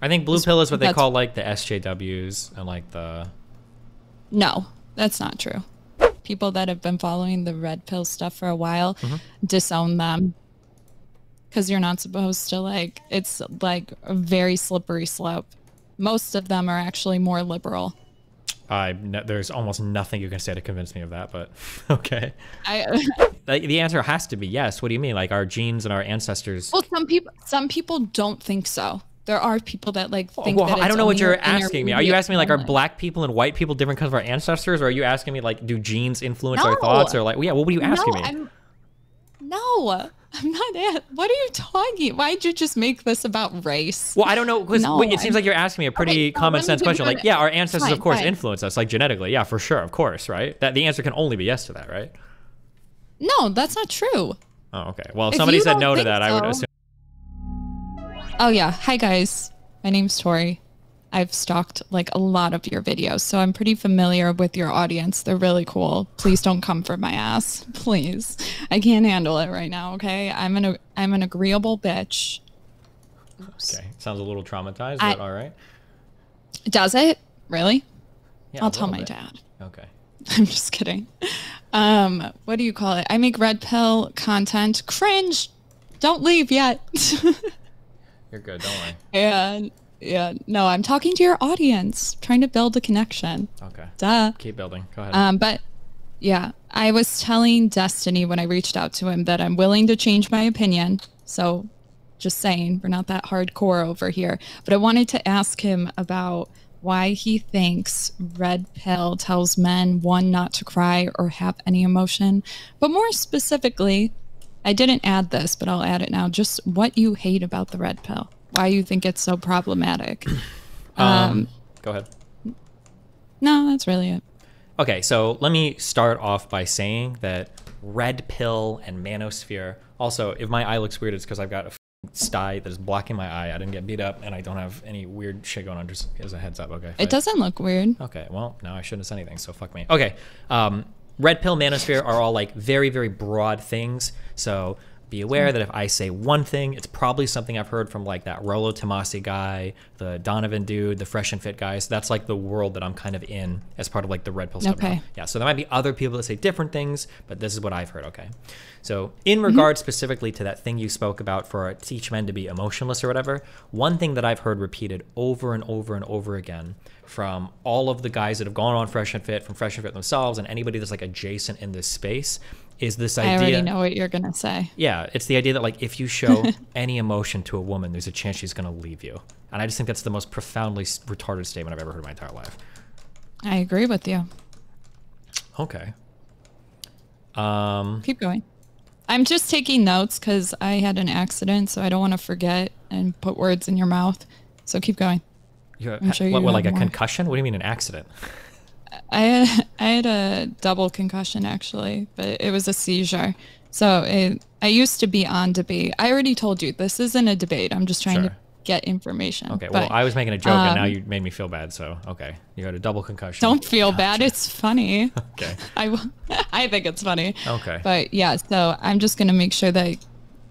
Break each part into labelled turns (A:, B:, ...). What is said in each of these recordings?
A: I think blue pill is what they call like the SJWs and like the.
B: No, that's not true. People that have been following the red pill stuff for a while mm-hmm. disown them because you're not supposed to like. It's like a very slippery slope. Most of them are actually more liberal.
A: I no, there's almost nothing you can say to convince me of that, but okay.
B: I
A: Like, the answer has to be yes. What do you mean? Like our genes and our ancestors.
B: well, some people some people don't think so. There are people that like think
A: well,
B: that
A: I don't know what you're
B: your
A: asking me. Are you asking me like are black people and white people different because of our ancestors, or are you asking me like do genes influence our thoughts, or like yeah? What were you asking
B: no,
A: me?
B: I'm, no, I'm not. At, what are you talking? Why'd you just make this about race?
A: Well, I don't know because
B: No,
A: it seems like you're asking me a pretty
B: Okay,
A: common sense question. Like, yeah, our ancestors
B: Fine,
A: of course
B: fine.
A: influence us, like genetically. Yeah, for sure, of course, right? That the answer can only be yes to that, right?
B: No, that's not true.
A: Oh, okay. Well, if
B: If
A: somebody said no to that, I would assume.
B: Oh yeah, hi guys. My name's Tori. I've stalked like a lot of your videos, so I'm pretty familiar with your audience. They're really cool. Please don't come for my ass, please. I can't handle it right now. Okay, I'm an I'm an agreeable bitch.
A: Okay, sounds a little traumatized,
B: I-
A: but all right.
B: Does it really?
A: Yeah,
B: I'll tell my
A: bit.
B: dad.
A: Okay.
B: I'm just kidding. Um, what do you call it? I make red pill content. Cringe. Don't leave yet.
A: You're good. Don't worry.
B: and yeah, no, I'm talking to your audience, trying to build a connection.
A: Okay.
B: Duh.
A: Keep building. Go ahead.
B: Um, but yeah, I was telling Destiny when I reached out to him that I'm willing to change my opinion. So just saying, we're not that hardcore over here. But I wanted to ask him about why he thinks red pill tells men one not to cry or have any emotion. But more specifically, I didn't add this, but I'll add it now. Just what you hate about the red pill. Why you think it's so problematic.
A: um, go ahead.
B: No, that's really it.
A: Okay, so let me start off by saying that red pill and manosphere. Also, if my eye looks weird, it's because I've got a sty that is blocking my eye. I didn't get beat up, and I don't have any weird shit going on. Just as a heads up, okay?
B: It doesn't look weird.
A: Okay, well, now I shouldn't have said anything, so fuck me. Okay, um, red pill, manosphere are all like very, very broad things. So be aware that if I say one thing, it's probably something I've heard from like that Rollo Tomassi guy, the Donovan dude, the Fresh and Fit guys. That's like the world that I'm kind of in as part of like the red pill stuff.
B: Okay.
A: Yeah, so there might be other people that say different things, but this is what I've heard. Okay. So, in regard specifically to that thing you spoke about for teach men to be emotionless or whatever, one thing that I've heard repeated over and over and over again from all of the guys that have gone on Fresh and Fit, from Fresh and Fit themselves, and anybody that's like adjacent in this space is this idea.
B: I already know what you're gonna say.
A: Yeah, it's the idea that like if you show any emotion to a woman, there's a chance she's gonna leave you, and I just think that's the most profoundly retarded statement I've ever heard in my entire life.
B: I agree with you.
A: Okay. Um.
B: Keep going. I'm just taking notes because I had an accident, so I don't want to forget and put words in your mouth. So keep going.
A: You,
B: I'm sure
A: what,
B: you
A: what, like a
B: more.
A: concussion? What do you mean an accident?
B: I had I had a double concussion actually, but it was a seizure. So it, I used to be on debate. I already told you this isn't a debate. I'm just trying
A: Sure.
B: to get information.
A: Okay,
B: but
A: well, I was making a joke, and now
B: um,
A: you made me feel bad. So, okay, you got a double concussion.
B: don't feel bad. It's funny.
A: Okay.
B: I I think it's funny.
A: Okay.
B: But yeah, so I'm just gonna make sure that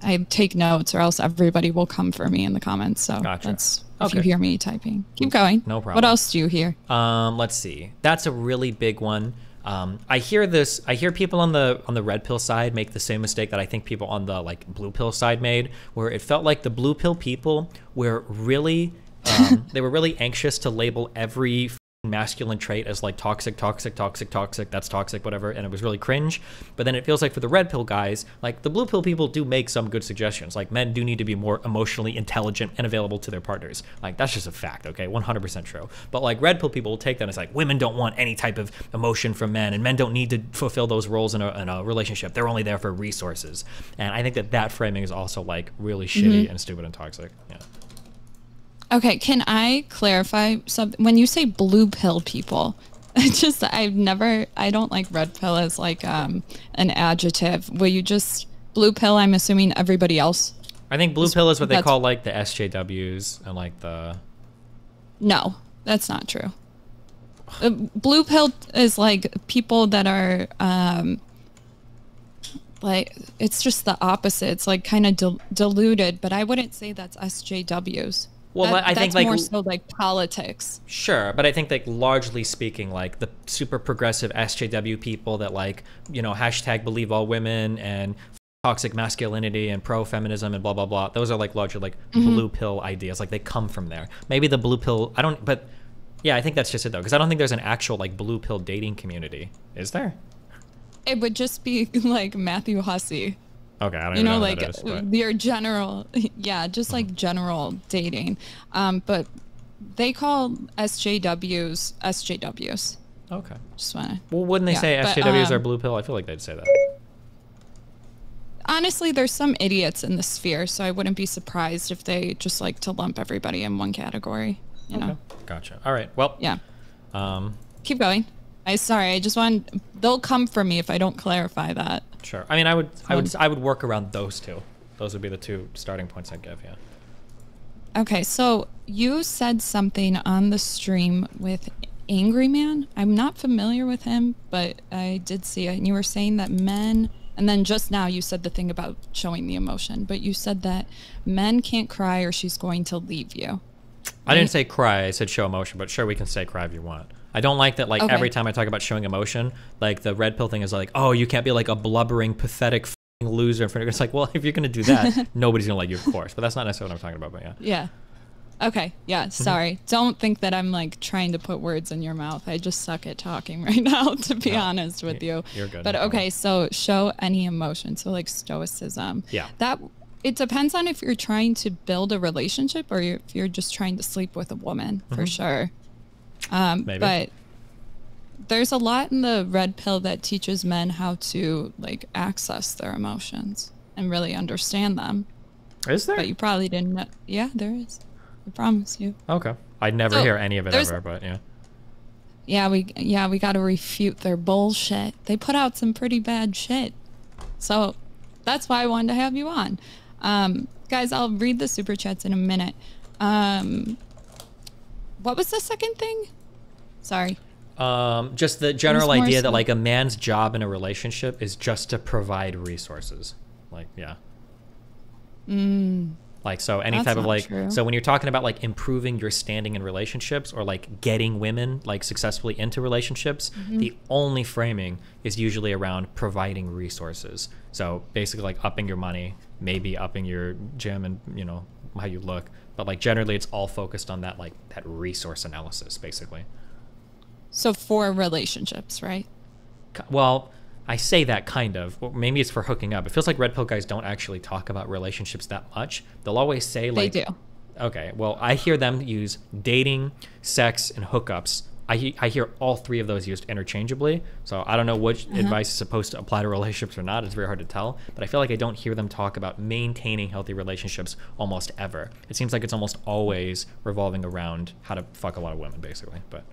B: I take notes, or else everybody will come for me in the comments. So
A: Gotcha.
B: that's if you hear me typing. Keep going.
A: No problem.
B: What else do you hear?
A: Um, let's see. That's a really big one. Um, I hear this. I hear people on the on the red pill side make the same mistake that I think people on the like blue pill side made, where it felt like the blue pill people were really um, they were really anxious to label every masculine trait as like toxic, toxic, toxic, toxic. That's toxic, whatever, and it was really cringe. But then it feels like for the red pill guys, like the blue pill people do make some good suggestions. Like men do need to be more emotionally intelligent and available to their partners. Like that's just a fact, okay, 100% true. But like red pill people will take that as like women don't want any type of emotion from men, and men don't need to fulfill those roles in a, in a relationship. They're only there for resources. And I think that that framing is also like really shitty mm-hmm. and stupid and toxic. Yeah.
B: Okay, can I clarify something? When you say blue pill people, I just I've never I don't like red pill as like um an adjective. Will you just blue pill? I'm assuming everybody else.
A: I think blue pill is what they call like the SJWs and like the
B: No, that's not true. Uh, blue pill is like people that are um like it's just the opposite. It's like kind of dil- diluted, but I wouldn't say that's SJWs.
A: Well,
B: That-
A: I think
B: that's
A: like
B: more so like politics.
A: Sure, but I think like largely speaking, like the super progressive SJW people that like you know hashtag believe all women and toxic masculinity and pro feminism and blah blah blah. Those are like largely like
B: Mm-hmm.
A: blue pill ideas. Like they come from there. Maybe the blue pill. I don't. But yeah, I think that's just it though, because I don't think there's an actual like blue pill dating community. Is there?
B: It would just be like Matthew Hussey.
A: Okay, I don't
B: you know,
A: know,
B: like
A: is, but-
B: your general, yeah, just like general dating. Um, but they call SJWs SJWs.
A: okay.
B: Just wanna.
A: Well, wouldn't they
B: Yeah,
A: say
B: but,
A: SJWs are
B: um,
A: blue pill? I feel like they'd say that.
B: Honestly, there's some idiots in the sphere, so I wouldn't be surprised if they just like to lump everybody in one category. You know?
A: Gotcha. All right. Well.
B: Yeah.
A: Um.
B: Keep going. I sorry. I just want. They'll come for me if I don't clarify that.
A: Sure. I mean, I would, I would, I would work around those two. Those would be the two starting points I'd give. Yeah.
B: Okay, so you said something on the stream with Angry Man. I'm not familiar with him, but I did see it. And you were saying that men, and then just now you said the thing about showing the emotion, but you said that men can't cry or she's going to leave you.
A: I didn't say cry. I said show emotion, but sure, we can say cry if you want. I don't like that. Like
B: Okay.
A: every time I talk about showing emotion, like the red pill thing is like, oh, you can't be like a blubbering, pathetic fing loser in front of. It's like, well, if you're gonna do that, nobody's gonna like you, of course. But that's not necessarily what I'm talking about. But yeah.
B: Yeah. Okay, yeah, mm-hmm. sorry. Don't think that I'm like trying to put words in your mouth. I just suck at talking right now, to be
A: No,
B: honest with you.
A: you're good,
B: But okay, so show any emotion. So like stoicism.
A: Yeah.
B: That it depends on if you're trying to build a relationship or if you're just trying to sleep with a woman, for mm-hmm. sure. Um.
A: Maybe.
B: But there's a lot in the red pill that teaches men how to like access their emotions and really understand them.
A: Is there?
B: But you probably didn't know. Yeah, there is. I promise you.
A: Okay. I'd never
B: So,
A: hear any of it ever, but yeah.
B: Yeah, we yeah we got to refute their bullshit. They put out some pretty bad shit, so that's why I wanted to have you on, um, guys. I'll read the super chats in a minute. Um, what was the second thing? Sorry.
A: Um, just the general idea that like a man's job in a relationship is just to provide resources. Like, yeah. Like so any
B: Mm. That's
A: type of like
B: true.
A: so when you're talking about like improving your standing in relationships or like getting women like successfully into relationships,
B: Mm-hmm.
A: the only framing is usually around providing resources. So basically like upping your money, maybe upping your gym and you know how you look, but like generally it's all focused on that like that resource analysis basically.
B: So for relationships, right?
A: Well, I say that kind of. Or maybe it's for hooking up. It feels like red pill guys don't actually talk about relationships that much. They'll always say like
B: they do.
A: Okay, well, I hear them use dating, sex, and hookups. I, he- I hear all three of those used interchangeably. So I don't know which
B: Uh-huh.
A: advice is supposed to apply to relationships or not. It's very hard to tell. But I feel like I don't hear them talk about maintaining healthy relationships almost ever. It seems like it's almost always revolving around how to fuck a lot of women, basically. But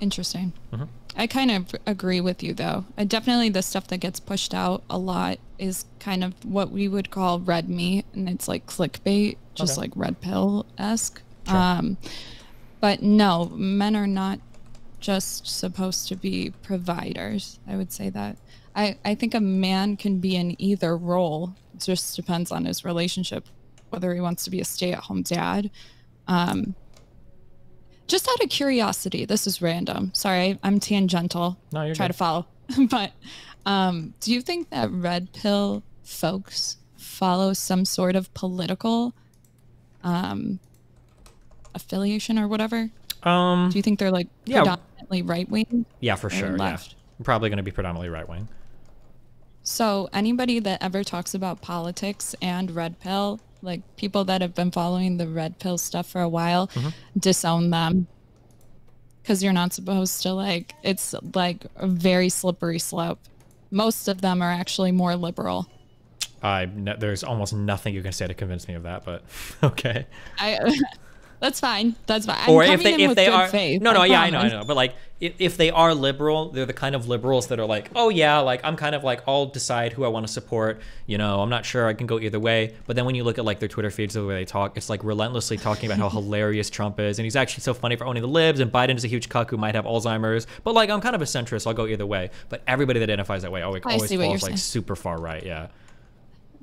B: Interesting.
A: Mm-hmm.
B: I kind of agree with you, though. I definitely the stuff that gets pushed out a lot is kind of what we would call red meat, and it's like clickbait, just
A: Okay.
B: like red pill esque.
A: Sure.
B: Um, but no, men are not just supposed to be providers. I would say that. I, I think a man can be in either role. It just depends on his relationship, whether he wants to be a stay at home dad. Um, just out of curiosity, this is random. Sorry, I'm tangential.
A: No, you're
B: Try
A: good.
B: to follow. but um, do you think that red pill folks follow some sort of political um, affiliation or whatever?
A: um,
B: Do you think they're like
A: Yeah.
B: predominantly right wing?
A: yeah, for sure. Yeah,
B: left?
A: probably going to be predominantly right wing.
B: So anybody that ever talks about politics and red pill, like people that have been following the red pill stuff for a while,
A: Mm-hmm.
B: disown them. Cause you're not supposed to like it's like a very slippery slope. Most of them are actually more liberal.
A: I no, there's almost nothing you can say to convince me of that, but okay.
B: I that's fine. That's fine. I'm
A: or if they
B: in
A: if they are
B: faith,
A: no no yeah I know I know but like if, if they are liberal they're the kind of liberals that are like oh yeah like I'm kind of like I'll decide who I want to support you know I'm not sure I can go either way but then when you look at like their Twitter feeds the way they talk it's like relentlessly talking about how hilarious Trump is and he's actually so funny for owning the libs and Biden is a huge cuck who might have Alzheimer's but like I'm kind of a centrist I'll go either way but everybody that identifies that way always, always falls like
B: saying.
A: super far right yeah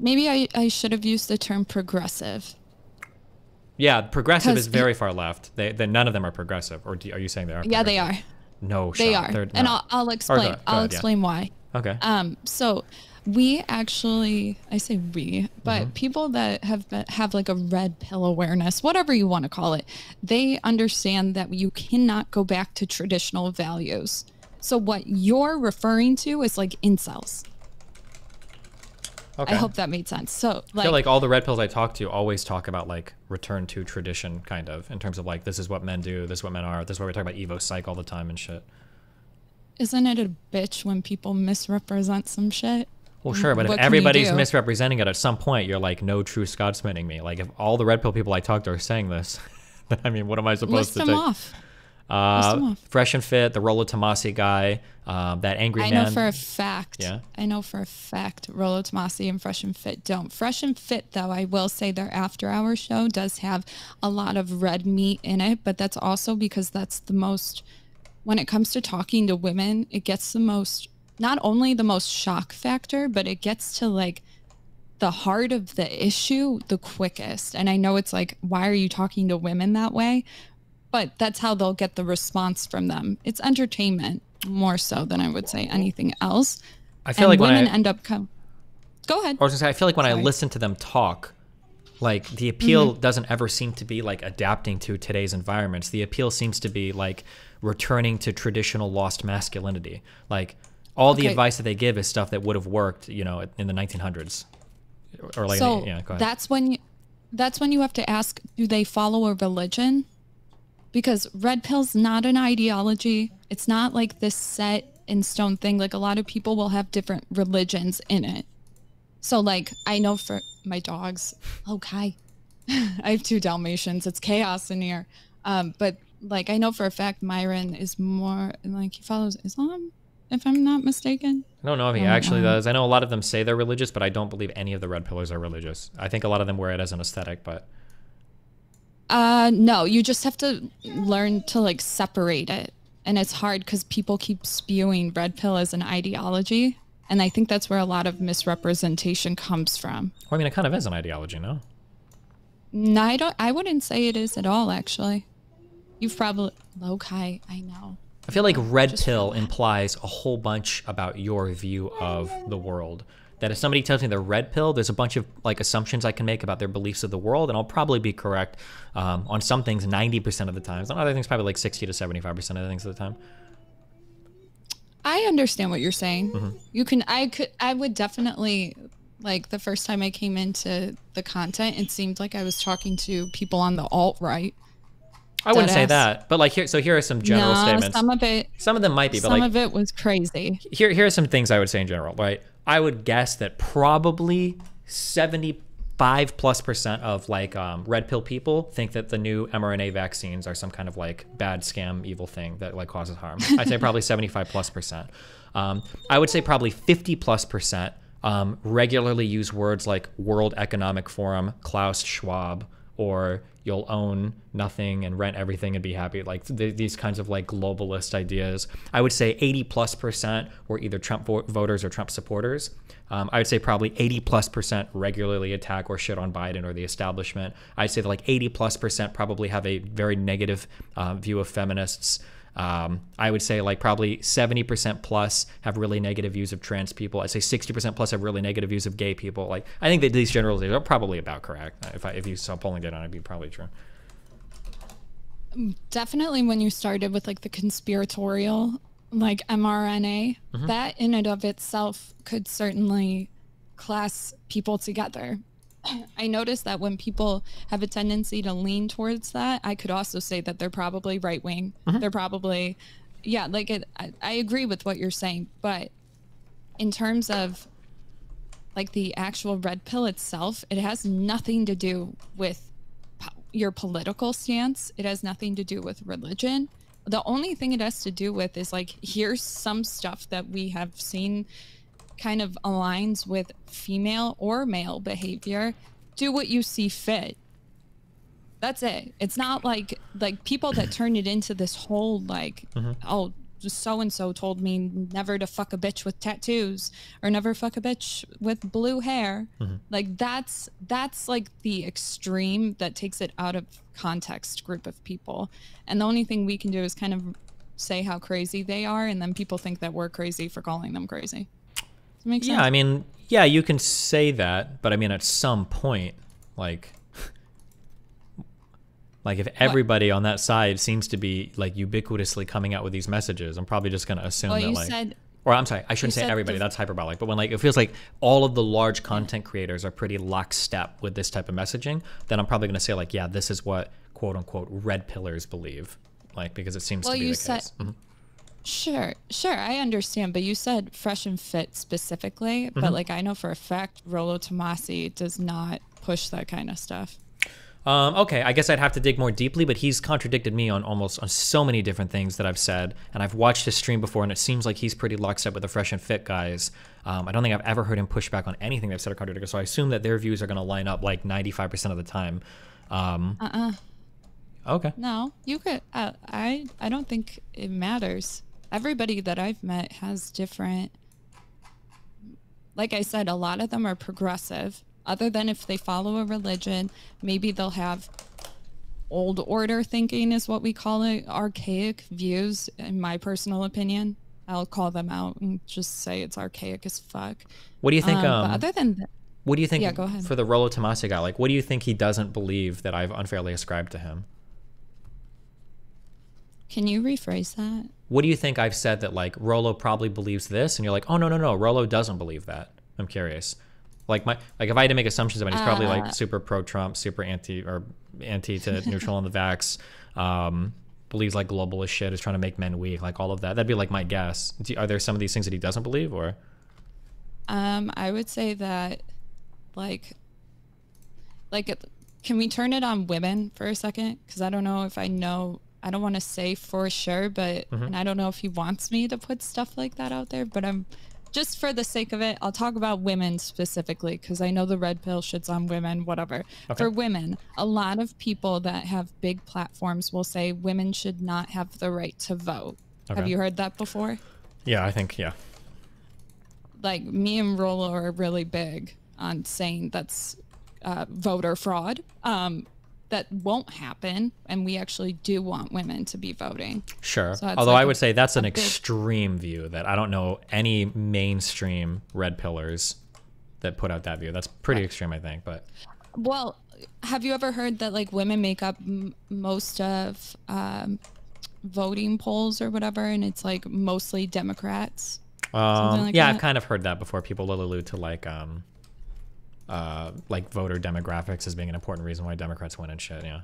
B: Maybe I, I should have used the term progressive.
A: Yeah, progressive is very far left. They, they none of them are progressive. Or do, are you saying they are?
B: Yeah, they are.
A: No,
B: They
A: shot.
B: are.
A: They're
B: and. I'll, I'll explain.
A: go
B: I'll
A: ahead, yeah.
B: explain why.
A: okay.
B: Um, so we actually, I say we, but
A: Mm-hmm.
B: people that have been, have like a red pill awareness, whatever you want to call it, they understand that you cannot go back to traditional values. So what you're referring to is like incels.
A: Okay.
B: I hope that made sense. So
A: I
B: like,
A: feel like all the red pills I talk to always talk about like return to tradition, kind of, in terms of like this is what men do, this is what men are, this is why we talk about Evo Psych all the time and shit.
B: isn't it a bitch when people misrepresent some shit?
A: Well, sure, but
B: What
A: if everybody's misrepresenting it at some point, you're like, no true Scotsmaning me. Like, if all the red pill people I talk to are saying this, then I mean, what am I supposed
B: List
A: to
B: them
A: take?
B: off.
A: Uh. Fresh and Fit, the Rollo Tomassi guy, um, that angry
B: I
A: man.
B: know for a fact.
A: Yeah?
B: I know for a fact Rollo Tomassi and Fresh and Fit don't. Fresh and Fit, though, I will say their after hour show does have a lot of red meat in it, but that's also because that's the most, when it comes to talking to women, it gets the most, not only the most shock factor, but it gets to like the heart of the issue the quickest. And I know it's like, why are you talking to women that way? But that's how they'll get the response from them. It's entertainment more so than I would say anything else.
A: I feel
B: and
A: like when
B: women
A: I,
B: end up come. Go ahead.
A: I was gonna say, I feel like when I listen to them talk, like the appeal
B: Mm-hmm.
A: doesn't ever seem to be like adapting to today's environments. The appeal seems to be like returning to traditional lost masculinity. Like all the
B: Okay.
A: advice that they give is stuff that would have worked, you know, in the 1900s. Or like,
B: so
A: yeah, go ahead.
B: that's when you, that's when you have to ask: Do they follow a religion? Because red pill's not an ideology. It's not like this set in stone thing. Like a lot of people will have different religions in it. So like I know for my dogs, okay, I have two Dalmatians. It's chaos in here. Um, but like I know for a fact Myron is more like he follows Islam, if I'm not mistaken.
A: I don't know if he
B: Oh,
A: actually does. I know a lot of them say they're religious, but I don't believe any of the red pillars are religious. I think a lot of them wear it as an aesthetic, but
B: Uh, no, you just have to learn to like separate it. And it's hard because people keep spewing red pill as an ideology. And I think that's where a lot of misrepresentation comes from.
A: well, I mean, it kind of is an ideology, no?
B: No, I don't, I wouldn't say it is at all, actually. You've probably, okay, I know.
A: I feel like red pill implies a whole bunch about your view of the world. That if somebody tells me they're red pill, there's a bunch of like assumptions I can make about their beliefs of the world, and I'll probably be correct um, on some things 90% of the times. On other things, probably like 60 to 75% of the things at the time.
B: I understand what you're saying.
A: Mm-hmm.
B: You can, I could, I would definitely, like the first time I came into the content, it seemed like I was talking to people on the alt right.
A: I wouldn't say that, but like here, so here are some general
B: no,
A: statements.
B: some of it,
A: Some of them might be, but
B: some
A: like
B: of it was crazy.
A: here here are some things I would say in general, right? I would guess that probably 75 plus percent of like um, red pill people think that the new mRNA vaccines are some kind of like bad scam evil thing that like causes harm. I'd say probably 75 plus percent. Um, I would say probably 50 plus percent um, regularly use words like World Economic Forum, Klaus Schwab, or you'll own nothing and rent everything and be happy. Like th- these kinds of like globalist ideas. I would say 80 plus percent were either trump vo- voters or trump supporters. Um, i would say probably 80 plus percent regularly attack or shit on biden or the establishment. I'd say that like 80 plus percent probably have a very negative uh, view of feminists um, I would say like probably 70% plus have really negative views of trans people. I'd say 60% plus have really negative views of gay people. Like I think that these generalizations are probably about correct. If I, if you saw polling data it'd be probably true.
B: Definitely when you started with like the conspiratorial, like mRNA,
A: Mm-hmm.
B: that in and of itself could certainly class people together. I noticed that when people have a tendency to lean towards that, I could also say that they're probably right wing.
A: Mm-hmm.
B: They're probably, yeah, like it, I, I agree with what you're saying. But in terms of like the actual red pill itself, it has nothing to do with po- your political stance. It has nothing to do with religion. The only thing it has to do with is like, here's some stuff that we have seen kind of aligns with female or male behavior. Do what you see fit. That's it. It's not like like people that turn it into this whole like mm-hmm. oh so and so told me never to fuck a bitch with tattoos or never fuck a bitch with blue hair. Mm-hmm. Like that's that's like the extreme that takes it out of context group of people. And the only thing we can do is kind of say how crazy they are and then people think that we're crazy for calling them crazy. Make sense?
A: Yeah, I mean, yeah, you can say that, but I mean, at some point, like, like if everybody on that side seems to be like ubiquitously coming out with these messages, I'm probably just gonna assume
B: well,
A: that like,
B: said
A: or I'm sorry, I shouldn't say everybody. That's hyperbolic. But when like it feels like all of the large content creators are pretty lockstep with this type of messaging, then I'm probably gonna say like, yeah, this is what quote unquote red pillars believe, like because it seems
B: Well,
A: to be the
B: said-
A: case. Mhm.
B: Sure, sure, I understand, but you said fresh and fit specifically,
A: Mm-hmm.
B: but like I know for a fact Rollo Tomassi does not push that kind of stuff.
A: Um, okay, I guess I'd have to dig more deeply, but he's contradicted me on almost on so many different things that I've said, and I've watched his stream before, and it seems like he's pretty lockstep with the fresh and fit guys. Um, I don't think I've ever heard him push back on anything they've said or contradicted, so I assume that their views are going to line up like 95% of the time. Um,
B: Uh-uh.
A: Okay.
B: No, you could. Uh, I I don't think it matters. Everybody that I've met has different. Like I said, a lot of them are progressive. Other than if they follow a religion, maybe they'll have old order thinking, is what we call it, archaic views. In my personal opinion, I'll call them out and just say it's archaic as fuck.
A: What do you think?
B: Um,
A: Um,
B: other than that,
A: what do you think
B: Yeah, go ahead.
A: for the Rollo Tomassi guy? Like, what do you think he doesn't believe that I've unfairly ascribed to him?
B: Can you rephrase that?
A: What do you think I've said that like Rollo probably believes this, and you're like, oh no no no, Rollo doesn't believe that. I'm curious. Like my like if I had to make assumptions about, it, he's probably
B: Uh,
A: like super pro Trump, super anti or anti to neutral on the vax. Um, believes like globalist shit is trying to make men weak, like all of that. That'd be like my guess. Do, are there some of these things that he doesn't believe, or
B: Um, I would say that, like, like, it- can we turn it on women for a second? Because I don't know if I know. I don't want to say for sure, but
A: Mm-hmm.
B: and I don't know if he wants me to put stuff like that out there. But I'm just for the sake of it, I'll talk about women specifically because I know the red pill shits on women. Whatever. For women, a lot of people that have big platforms will say women should not have the right to vote. Have you heard that before?
A: yeah, I think yeah.
B: like me and Rollo are really big on saying that's uh, voter fraud. Um, that won't happen, and we actually do want women to be voting.
A: Sure.
B: So
A: Although
B: like
A: I
B: a-
A: would say that's an
B: big-
A: extreme view that I don't know any mainstream red pillars that put out that view. That's pretty extreme, I think. But
B: Well, have you ever heard that like women make up m- most of um, voting polls or whatever, and it's like mostly Democrats?
A: um,
B: like
A: yeah,
B: that?
A: I've kind of heard that before. People will allude to like um, uh, like voter demographics as being an important reason why Democrats win and shit. Yeah.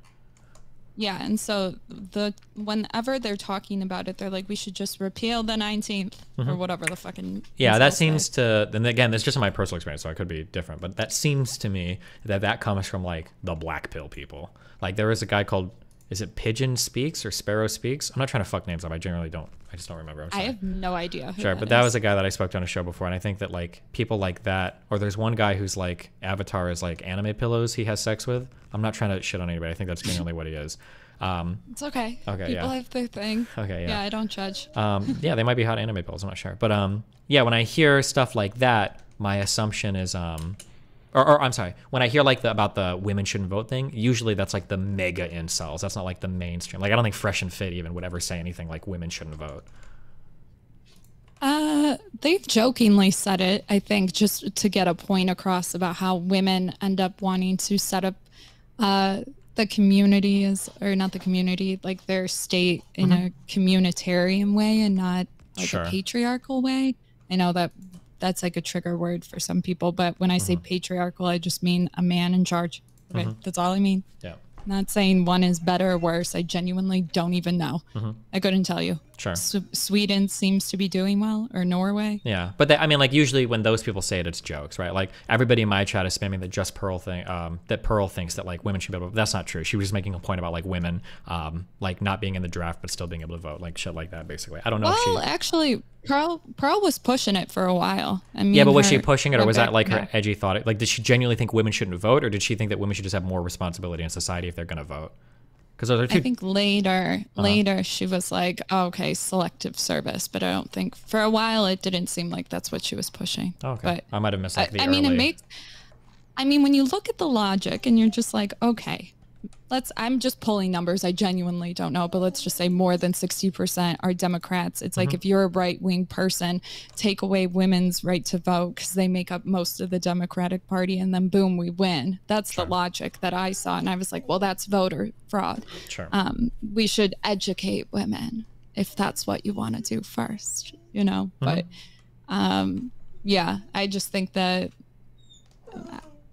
B: Yeah, and so the whenever they're talking about it, they're like, we should just repeal the 19th or whatever the fucking
A: Mm-hmm. Yeah, that
B: say.
A: seems to. Then again, that's just my personal experience, so it could be different. But that seems to me that that comes from like the black pill people. Like there was a guy called, is it Pigeon Speaks or Sparrow Speaks? I'm not trying to fuck names up. I generally don't. I just don't remember.
B: I have no idea.
A: Sure, but that was a guy that I spoke to on a show before, and I think that like people like that, or there's one guy who's like Avatar is like anime pillows he has sex with. I'm not trying to shit on anybody. I think that's genuinely what he is. Um,
B: It's okay.
A: Okay,
B: People
A: yeah.
B: have their thing.
A: Okay, yeah.
B: Yeah, I don't judge.
A: um, yeah, they might be hot anime pillows. I'm not sure, but um, yeah, when I hear stuff like that, my assumption is um, or, or I'm sorry, when I hear like the about the women shouldn't vote thing, usually that's like the mega incels. That's not like the mainstream. Like I don't think Fresh and Fit even would ever say anything like women shouldn't vote.
B: Uh, they've jokingly said it, I think, just to get a point across about how women end up wanting to set up uh, the community is, or not the community, like their state in a communitarian way and not like
A: Sure.
B: a patriarchal way. I know that that's like a trigger word for some people, but when I say mm-hmm. patriarchal, I just mean a man in charge. Okay, mm-hmm. That's all I mean.
A: Yeah,
B: Not saying one is better or worse. I genuinely don't even know. Mm-hmm. I couldn't tell you.
A: Sure.
B: S- Sweden seems to be doing well, or Norway.
A: Yeah, but they, I mean, like usually when those people say it, it's jokes, right? Like everybody in my chat is spamming that just Pearl thing. Um, that Pearl thinks that like women should be able. to That's not true. She was just making a point about like women, um, like not being in the draft but still being able to vote, like shit like that. Basically, I don't know
B: Well,
A: if she.
B: actually, Pearl Pearl was pushing it for a while. I mean,
A: Yeah, but was she pushing it, or was that like her edgy thought? Like, did she genuinely think women shouldn't vote, or did she think that women should just have more responsibility in society if they're going to vote? Because those are two.
B: I think later, uh-huh. later she was like, oh, okay, selective service, but I don't think for a while it didn't seem like that's what she was pushing.
A: Oh, okay.
B: But
A: I might have missed
B: I,
A: like the
B: I mean, it makes. I mean, when you look at the logic and you're just like, okay, let's. I'm just pulling numbers. I genuinely don't know, but let's just say more than sixty percent are Democrats. It's
A: Mm-hmm.
B: like if you're a right wing person, take away women's right to vote because they make up most of the Democratic Party, and then boom, we win. That's
A: Sure.
B: the logic that I saw, and I was like, well, that's voter fraud.
A: Sure.
B: Um, we should educate women if that's what you want to do first, you know.
A: Mm-hmm.
B: But um, yeah, I just think that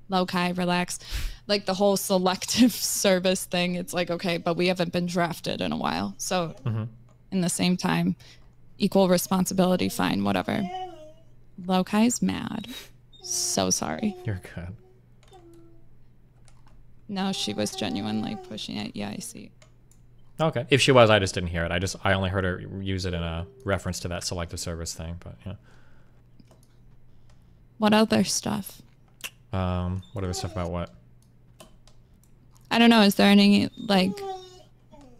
B: low kai relax like the whole selective service thing it's like okay but we haven't been drafted in a while so
A: Mm-hmm.
B: in the same time equal responsibility fine whatever low kai's mad so sorry
A: You're good.
B: no she was genuinely pushing it yeah i see
A: Okay. If she was, I just didn't hear it. I just I only heard her use it in a reference to that selective service thing. But yeah.
B: what other stuff
A: Um. What other stuff about what?
B: I don't know is there any like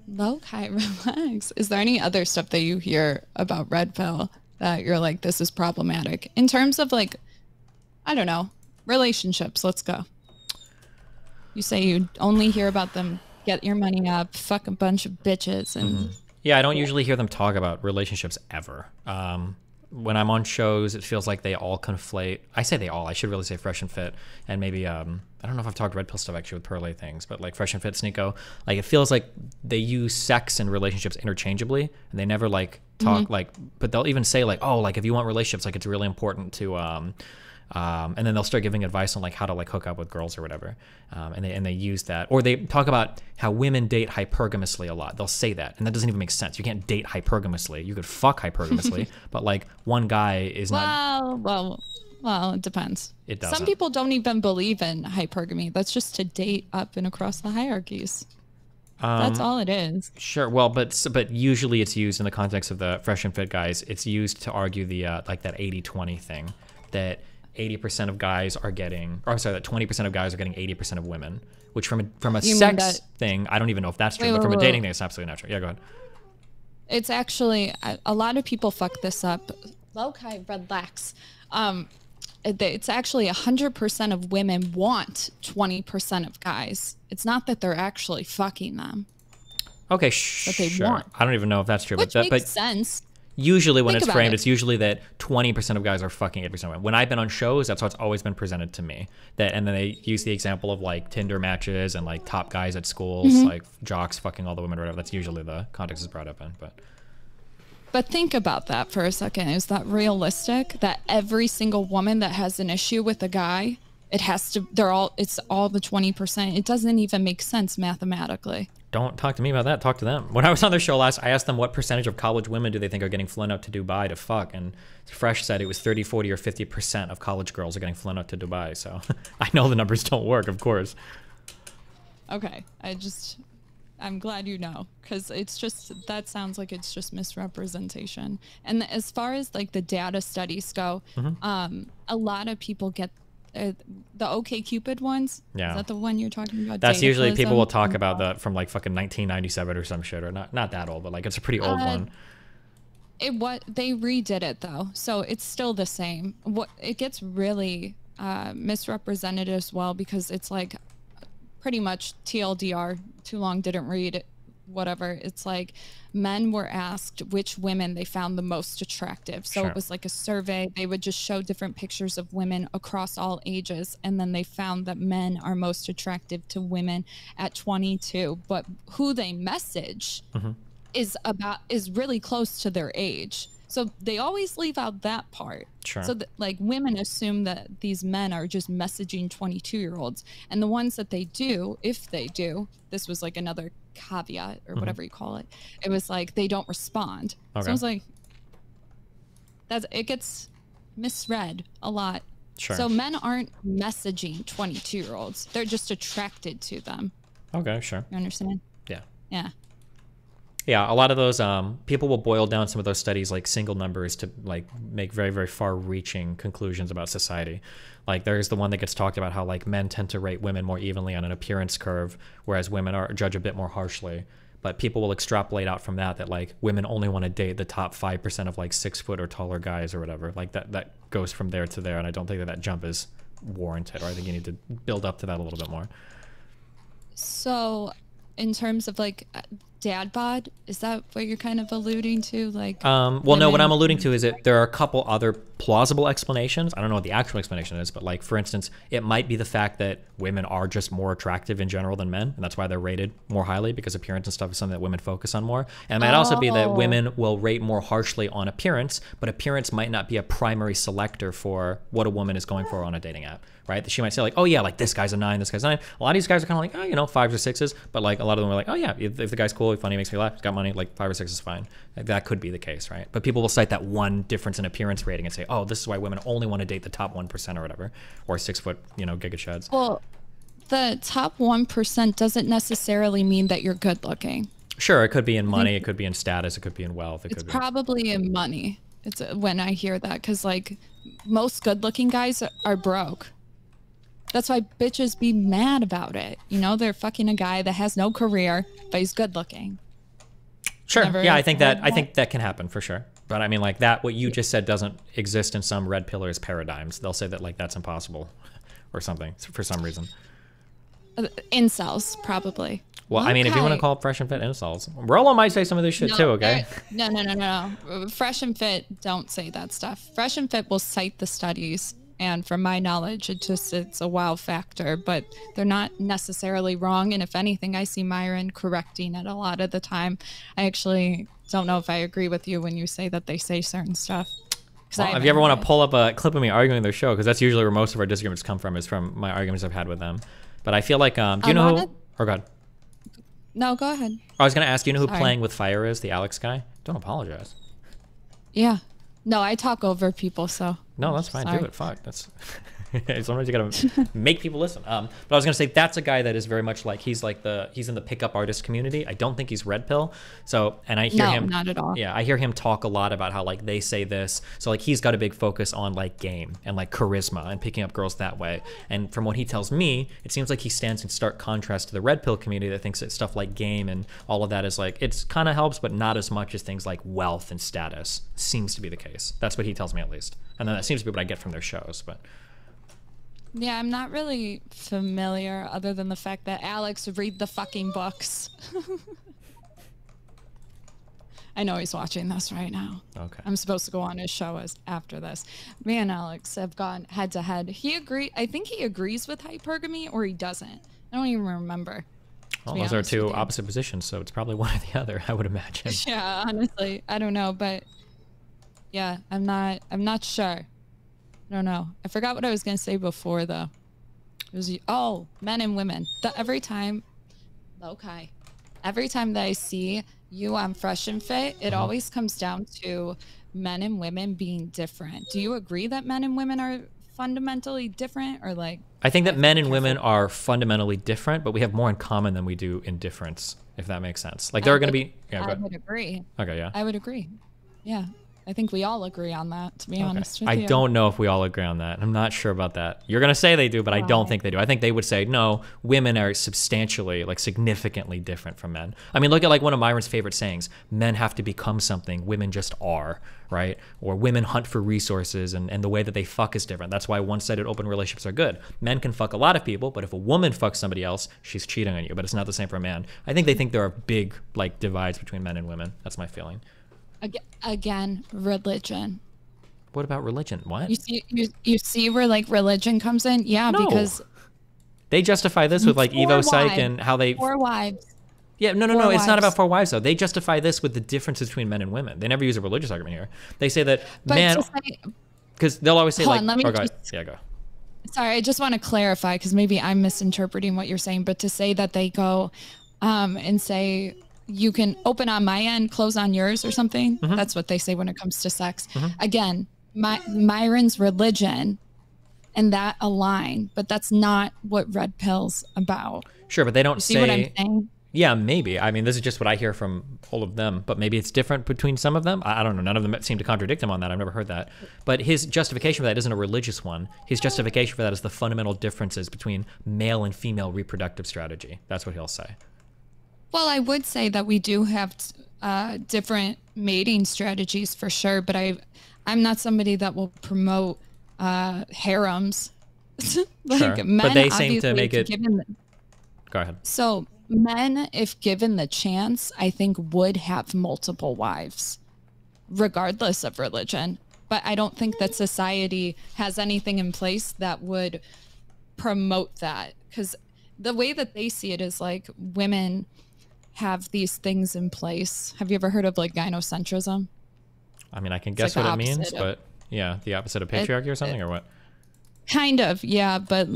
B: low kai relax. Is there any other stuff that you hear about red pill that you're like this is problematic? In terms of like i don't know relationships let's go. You say you only hear about them get your money up fuck a bunch of bitches and
A: Yeah, I don't usually hear them talk about relationships ever. Um, when I'm on shows, it feels like they all conflate. I say they all. I should really say Fresh and Fit, and maybe um, I don't know if I've talked Red Pill stuff actually with Pearly Things, but like Fresh and Fit, Sneako, like it feels like they use sex and relationships interchangeably, and they never like talk like. But they'll even say like, oh, like if you want relationships, like it's really important to. Um, um, and then they'll start giving advice on like how to like hook up with girls or whatever, um, and they and they use that, or they talk about how women date hypergamously a lot. They'll say that, and that doesn't even make sense. You can't date hypergamously. You could fuck hypergamously, but like one guy is not.
B: well well well it depends
A: It
B: some
A: doesn't.
B: people don't even believe in hypergamy that's just to date up and across the hierarchies that's
A: Um,
B: all it is
A: Sure. Well, but but usually it's used in the context of the fresh and fit guys. It's used to argue the uh, like that 80-20 thing that 80% of guys are getting or I'm sorry, that 20% of guys are getting 80% of women, which from a, from a
B: You
A: sex thing, I don't even know if that's true,
B: Wait,
A: but
B: wait,
A: from a dating
B: wait.
A: thing, it's absolutely not true. Yeah, go ahead.
B: It's actually a, lot of people fuck this up. Lokai, relax. Um, it- it's actually 100% of women want 20% of guys. It's not that they're actually fucking them,
A: Okay,
B: But they
A: sure.
B: want.
A: I don't even know if that's true,
B: which
A: but that,
B: makes
A: but
B: sense.
A: Usually when
B: Think
A: it's framed,
B: it.
A: it's usually that 20% of guys are fucking 80% of women. When I've been on shows, that's how it's always been presented to me. That and then they use the example of like Tinder matches and like top guys at schools,
B: Mm-hmm.
A: like jocks fucking all the women or whatever. That's usually the context is brought up in. But
B: But think about that for a second. Is that realistic? That every single woman that has an issue with a guy, it has to, they're all, it's all the 20%. It doesn't even make sense mathematically.
A: Don't talk to me about that. Talk to them. When I was on their show last, I asked them what percentage of college women do they think are getting flown out to Dubai to fuck, and Fresh said it was 30, 40, or 50 percent of college girls are getting flown out to Dubai. So I know the numbers don't work, of course.
B: Okay. I just, I'm glad you know because it's just, that sounds like it's just misrepresentation. And as far as like the data studies go,
A: Mm-hmm.
B: um, a lot of people get uh, the OK Cupid ones.
A: Yeah.
B: Is that the one you're talking about?
A: That's usually people will talk about that from like fucking 1997 or some shit, or not not that old, but like it's a pretty old
B: Uh,
A: one.
B: It what they redid it though, so it's still the same. What it gets really uh, misrepresented as well because it's like pretty much TLDR. Too long, didn't read it. Whatever. It's like men were asked which women they found the most attractive. So
A: Sure.
B: it was like a survey. They would just show different pictures of women across all ages, and then they found that men are most attractive to women at 22. But who they message mm-hmm. is about is really close to their age. So they always leave out that part.
A: Sure.
B: So that like women assume that these men are just messaging 22 year olds, and the ones that they do, if they do, this was like another caveat or whatever you call it. It was like they don't respond. So
A: Mm-hmm.
B: I was like, that's it gets misread a lot.
A: Sure.
B: So men aren't messaging 22 year olds; they're just attracted to them.
A: okay, sure.
B: You understand?
A: Yeah.
B: Yeah.
A: Yeah, a lot of those um, people will boil down some of those studies like single numbers to like make very very far reaching conclusions about society. Like there's the one that gets talked about how like men tend to rate women more evenly on an appearance curve, whereas women are judge a bit more harshly. But people will extrapolate out from that that like women only want to date the top five percent of like six foot or taller guys or whatever. Like that that goes from there to there, and I don't think that that jump is warranted, or I think you need to build up to that a little bit more.
B: So, in terms of like dad bod, is that what you're kind of alluding to? Like,
A: Um, well, no, what I'm alluding to is that there are a couple other plausible explanations. I don't know what the actual explanation is, but like for instance, it might be the fact that women are just more attractive in general than men, and that's why they're rated more highly because appearance and stuff is something that women focus on more. And it might also be that
B: Oh.
A: women will rate more harshly on appearance, but appearance might not be a primary selector for what a woman is going for on a dating app, right? She might say like, oh yeah, like this guy's a nine, this guy's a nine. A lot of these guys are kind of like, oh, you know, fives or sixes, but like a lot of them are like, oh yeah, if, if the guy's cool, funny, makes me laugh, he's got money, like five or six is fine. Like, that could be the case, right? But people will cite that one difference in appearance rating and say, oh, this is why women only want to date the top one percent or whatever, or six foot, you know, giga chads.
B: well, the top one percent doesn't necessarily mean that you're good looking.
A: Sure, it could be in money, it could be in status, it could be in wealth, it
B: It's
A: could be.
B: probably in money. It's when I hear that because like most good-looking guys are broke. That's why bitches be mad about it. You know, they're fucking a guy that has no career, but he's good-looking.
A: Sure.
B: Never
A: Yeah, I think that
B: heard
A: I think that can happen for sure. But I mean, like that, what you just said doesn't exist in some red pillars paradigms. They'll say that like that's impossible, or something for some reason.
B: Uh, Incels, probably.
A: Well, I mean, if you want to
B: Okay.
A: call Fresh and Fit incels, Rollo might say some of this shit too. Okay.
B: No, no, no, no, no. Fresh and Fit don't say that stuff. Fresh and Fit will cite the studies, and from my knowledge, it just it's a wow factor, but they're not necessarily wrong. And if anything, I see Myron correcting it a lot of the time. I actually don't know if I agree with you when you say that they say certain stuff
A: Well, if you ever want to pull up a clip of me arguing their show, because that's usually where most of our disagreements come from, is from my arguments I've had with them. But I feel like, um, do you
B: I
A: know? Who, or God,
B: no, go ahead.
A: I was gonna ask. You know who
B: Sorry.
A: playing with fire is? The Alex guy. Don't apologize.
B: Yeah. No, I talk over people, so.
A: No, that's fine.
B: Sorry.
A: Do it. Fuck. That's sometimes you gotta make people listen. Um, but I was gonna say that's a guy that is very much like he's like the he's in the pickup artist community. I don't think he's red pill. So and I hear
B: No,
A: him
B: not at all.
A: Yeah, I hear him talk a lot about how like they say this. So like he's got a big focus on like game and like charisma and picking up girls that way. And from what he tells me, it seems like he stands in stark contrast to the red pill community that thinks that stuff like game and all of that is like it's kind of helps, but not as much as things like wealth and status. Seems to be the case. That's what he tells me at least. And then that seems to be what I get from their shows. But
B: Yeah, I'm not really familiar other than the fact that Alex read the fucking books. I know he's watching this right now.
A: okay.
B: I'm supposed to go on his show as after this. Me and Alex have gone head to head. He agree I think he agrees with hypergamy or he doesn't. I don't even remember.
A: Well, those are two opposite positions, so it's probably one or the other, I would imagine.
B: Yeah, honestly, I don't know, but yeah, I'm not I'm not sure. I don't know. I forgot what I was gonna say before though. It was oh, men and women. The every time okay. Every time that I see you on Fresh and Fit, it uh-huh. always comes down to men and women being different. Do you agree that men and women are fundamentally different or like
A: I think that men and women are fundamentally different, but we have more in common than we do in difference, if that makes sense. Like there
B: I
A: are going to be. Yeah,
B: I would agree.
A: Okay, yeah.
B: I would agree. Yeah. I think we all agree on that, to be
A: Okay.
B: honest with
A: I
B: you.
A: don't know if we all agree on that. I'm not sure about that. You're going to say they do, but I don't think they do. I think they would say, no, women are substantially, like significantly different from men. I mean, look at like one of Myron's favorite sayings men have to become something, women just are, right? Or women hunt for resources and, and the way that they fuck is different. That's why one sided open relationships are good. Men can fuck a lot of people, but if a woman fucks somebody else, she's cheating on you, but it's not the same for a man. I think they think there are big, like, divides between men and women. That's my feeling.
B: Ag- Again, religion.
A: What about religion? What?
B: You see, you, you see where like religion comes in? Yeah,
A: No.
B: because
A: They justify this with like Evo Psych and how they.
B: four wives.
A: Yeah, no, no, no.
B: four
A: It's not about four wives though. They justify this with the differences between men and women. They never use a religious argument here. They say that
B: But
A: man, because they'll always say like,
B: on, let me
A: oh, go
B: just-
A: yeah, go.
B: sorry, I just want to clarify because maybe I'm misinterpreting what you're saying. But to say that they go um, and say you can open on my end, close on yours, or something.
A: Mm-hmm.
B: That's what they say when it comes to sex. Again, my, Myron's religion and that align, but that's not what red pills about.
A: Sure, but they don't
B: You see
A: say.
B: what I'm saying?
A: Yeah, maybe. I mean, this is just what I hear from all of them, but maybe it's different between some of them. I, I don't know. None of them seem to contradict him on that. I've never heard that. But his justification for that isn't a religious one. His justification for that is the fundamental differences between male and female reproductive strategy. That's what he'll say.
B: Well, I would say that we do have uh, different mating strategies for sure, but I, I'm not somebody that will promote uh, harems. like
A: Sure.
B: men,
A: But they seem to make it-
B: given the-
A: Go ahead.
B: so men, if given the chance, I think would have multiple wives, regardless of religion. But I don't think that society has anything in place that would promote that because the way that they see it is like women have these things in place. Have you ever heard of like gynocentrism?
A: I mean, I can guess
B: like
A: what it means,
B: of-
A: but yeah, the opposite of patriarchy or something, or what?
B: Kind of, yeah, but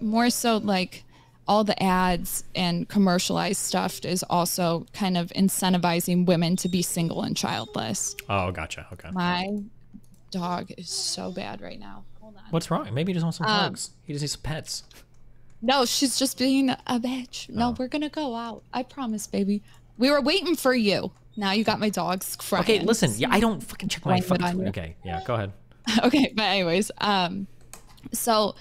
B: more so like all the ads and commercialized stuff is also kind of incentivizing women to be single and childless.
A: Oh, gotcha. Okay.
B: My dog is so bad right now. Hold on.
A: What's wrong? Maybe he just wants some
B: Um,
A: hugs. He just needs some pets.
B: No, she's just being a bitch. No,
A: Oh.
B: we're gonna go out. I promise, baby. We were waiting for you. Now you got my dogs crying.
A: Okay, listen. Yeah, I don't fucking check my
B: Blame it
A: phone. Okay, yeah, go ahead.
B: okay, but anyways, um, so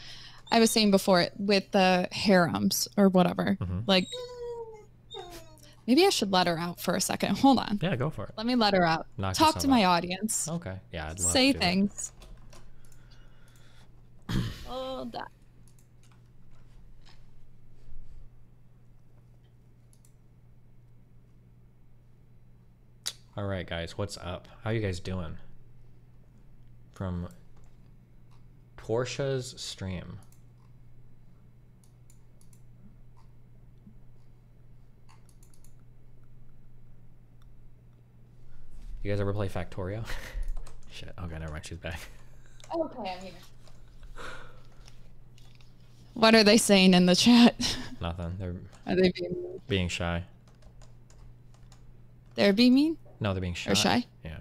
B: I was saying before with the harems or whatever,
A: Mm-hmm.
B: like maybe I should let her out for a second. Hold on,
A: Yeah, go for it.
B: let me let her out.
A: Knock
B: Talk
A: yourself
B: to my
A: out.
B: audience.
A: Okay. Yeah, I'd love
B: Say
A: to do that.
B: things. Hold on.
A: All right, guys, what's up? How you guys doing? From Portia's stream. You guys ever play Factorio? Shit. Okay, never mind. She's back.
B: Okay, I'm here. What are they saying in the chat?
A: Nothing. They're
B: Are they being
A: being shy.
B: they're being mean?
A: No, they're being shy.
B: Or shy?
A: Yeah.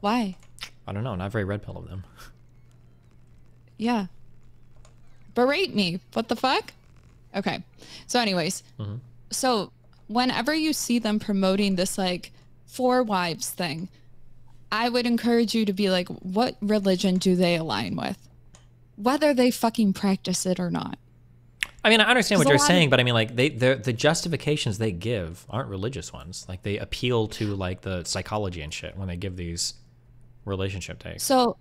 B: Why?
A: I don't know. Not very red pill of them.
B: Yeah. Berate me. What the fuck? Okay. So, anyways,
A: Mhm.
B: so whenever you see them promoting this like four wives thing, I would encourage you to be like, what religion do they align with? Whether they fucking practice it or not.
A: I mean, I understand what you're
B: lot of-
A: saying, but I mean, like they, the the justifications they give aren't religious ones. Like they appeal to like the psychology and shit when they give these relationship takes.
B: So,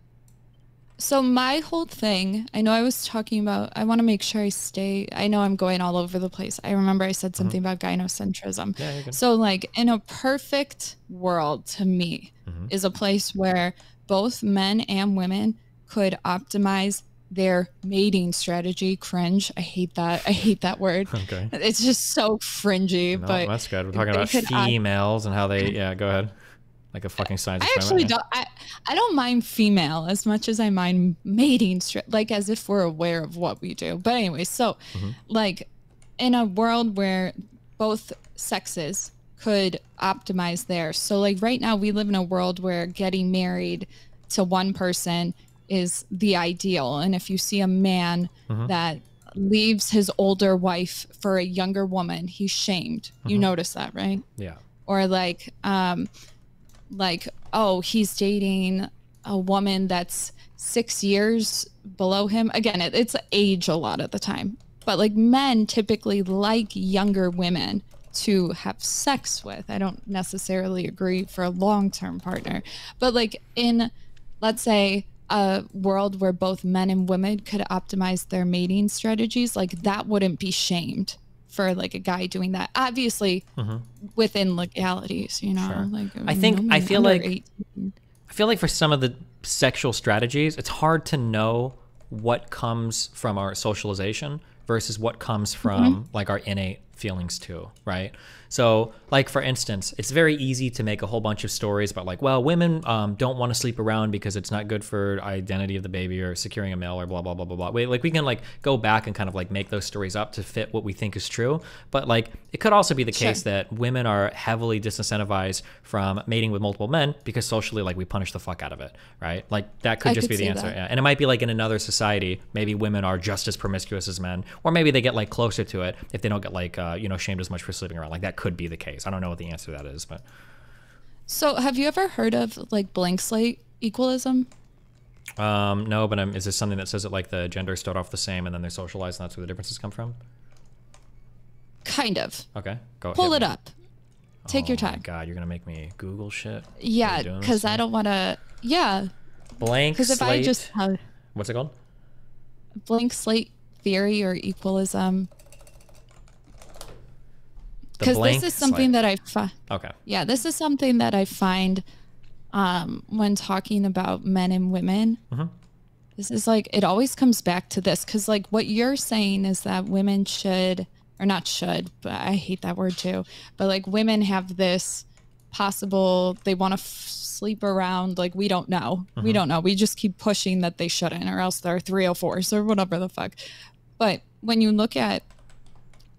B: so my whole thing, I know I was talking about, I want to make sure I stay, I know I'm going all over the place. I remember I said something about gynocentrism.
A: Yeah.
B: So, like, in a perfect world to me,
A: Mhm.
B: is a place where both men and women could optimize their mating strategy. Cringe. I hate that. I hate that word.
A: Okay.
B: It's just so fringy,
A: No,
B: but
A: that's good. We're talking about females and how they. Yeah, go ahead. Like a fucking science.
B: I actually don't. I, I don't mind female as much as I mind mating, like as if we're aware of what we do. But anyway, so
A: Mm-hmm.
B: like in a world where both sexes could optimize there. So like right now we live in a world where getting married to one person is the ideal. And if you see a man
A: Mm-hmm.
B: that leaves his older wife for a younger woman, he's shamed.
A: Mm-hmm.
B: You notice that, right?
A: Yeah.
B: or like um like oh he's dating a woman that's six years below him again it, it's age a lot of the time but like men typically like younger women to have sex with i don't necessarily agree for a long-term partner but like in let's say a world where both men and women could optimize their mating strategies like that wouldn't be shamed for like a guy doing that obviously within legalities you know
A: Sure.
B: like
A: I think-
B: no
A: I feel like-
B: 18.
A: I feel like for some of the sexual strategies, it's hard to know what comes from our socialization versus what comes from
B: Mm-hmm.
A: like our innate feelings too, right? So, like for instance, it's very easy to make a whole bunch of stories about like, well, women um, don't want to sleep around because it's not good for identity of the baby or securing a male or blah blah blah blah blah. Wait, like we can like go back and kind of like make those stories up to fit what we think is true. But like it could also be the
B: Sure.
A: case that women are heavily disincentivized from mating with multiple men because socially like we punish the fuck out of it, right? Like that could
B: I
A: just
B: could
A: be the answer. Yeah. And it might be like in another society, maybe women are just as promiscuous as men, or maybe they get like closer to it if they don't get like uh, you know shamed as much for sleeping around. Like that could be the case. I don't know what the answer to that is, but
B: So, have you ever heard of like blank slate equalism?
A: um, no. But um, is this something that says that like the genders start off the same and then they're socialized and that's where the differences come from?
B: Kind of.
A: Okay, go
B: Pull it
A: me.
B: up. Take your
A: Oh my
B: time.
A: God, you're gonna make me Google shit.
B: Yeah,
A: Are you doing this
B: because I don't want to. Yeah,
A: blank
B: because if
A: slate.
B: I just have
A: what's it called?
B: blank slate theory or equalism, because this is something that I fi-
A: Okay.
B: yeah this is something that I find um, when talking about men and women.
A: Mhm.
B: This is like it always comes back to this because like what you're saying is that women should or not should, but I hate that word too. But like women have this possible they want to f- sleep around like we don't know. We don't know. We just keep pushing that they shouldn't or else they're 304s or whatever the fuck. But when you look at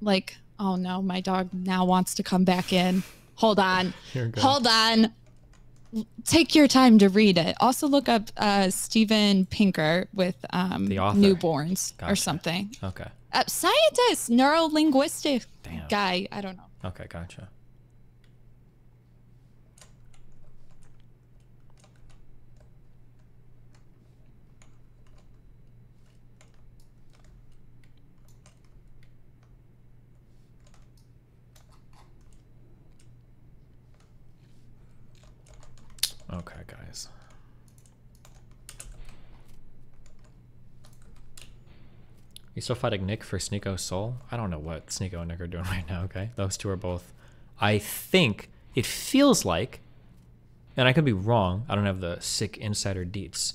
B: like oh no, my dog now wants to come back in. Hold on. Hold on. Take your time to read it. Also look up uh Steven Pinker with um newborns or something.
A: Okay.
B: Uh, scientist, neurolinguistic guy. I don't know.
A: Okay, gotcha. Okay, guys. You still fighting Nick for Sneako Soul? I don't know what Sneako and Nick are doing right now, okay? Those two are both. I think it feels like, and I could be wrong, I don't have the sick insider deets,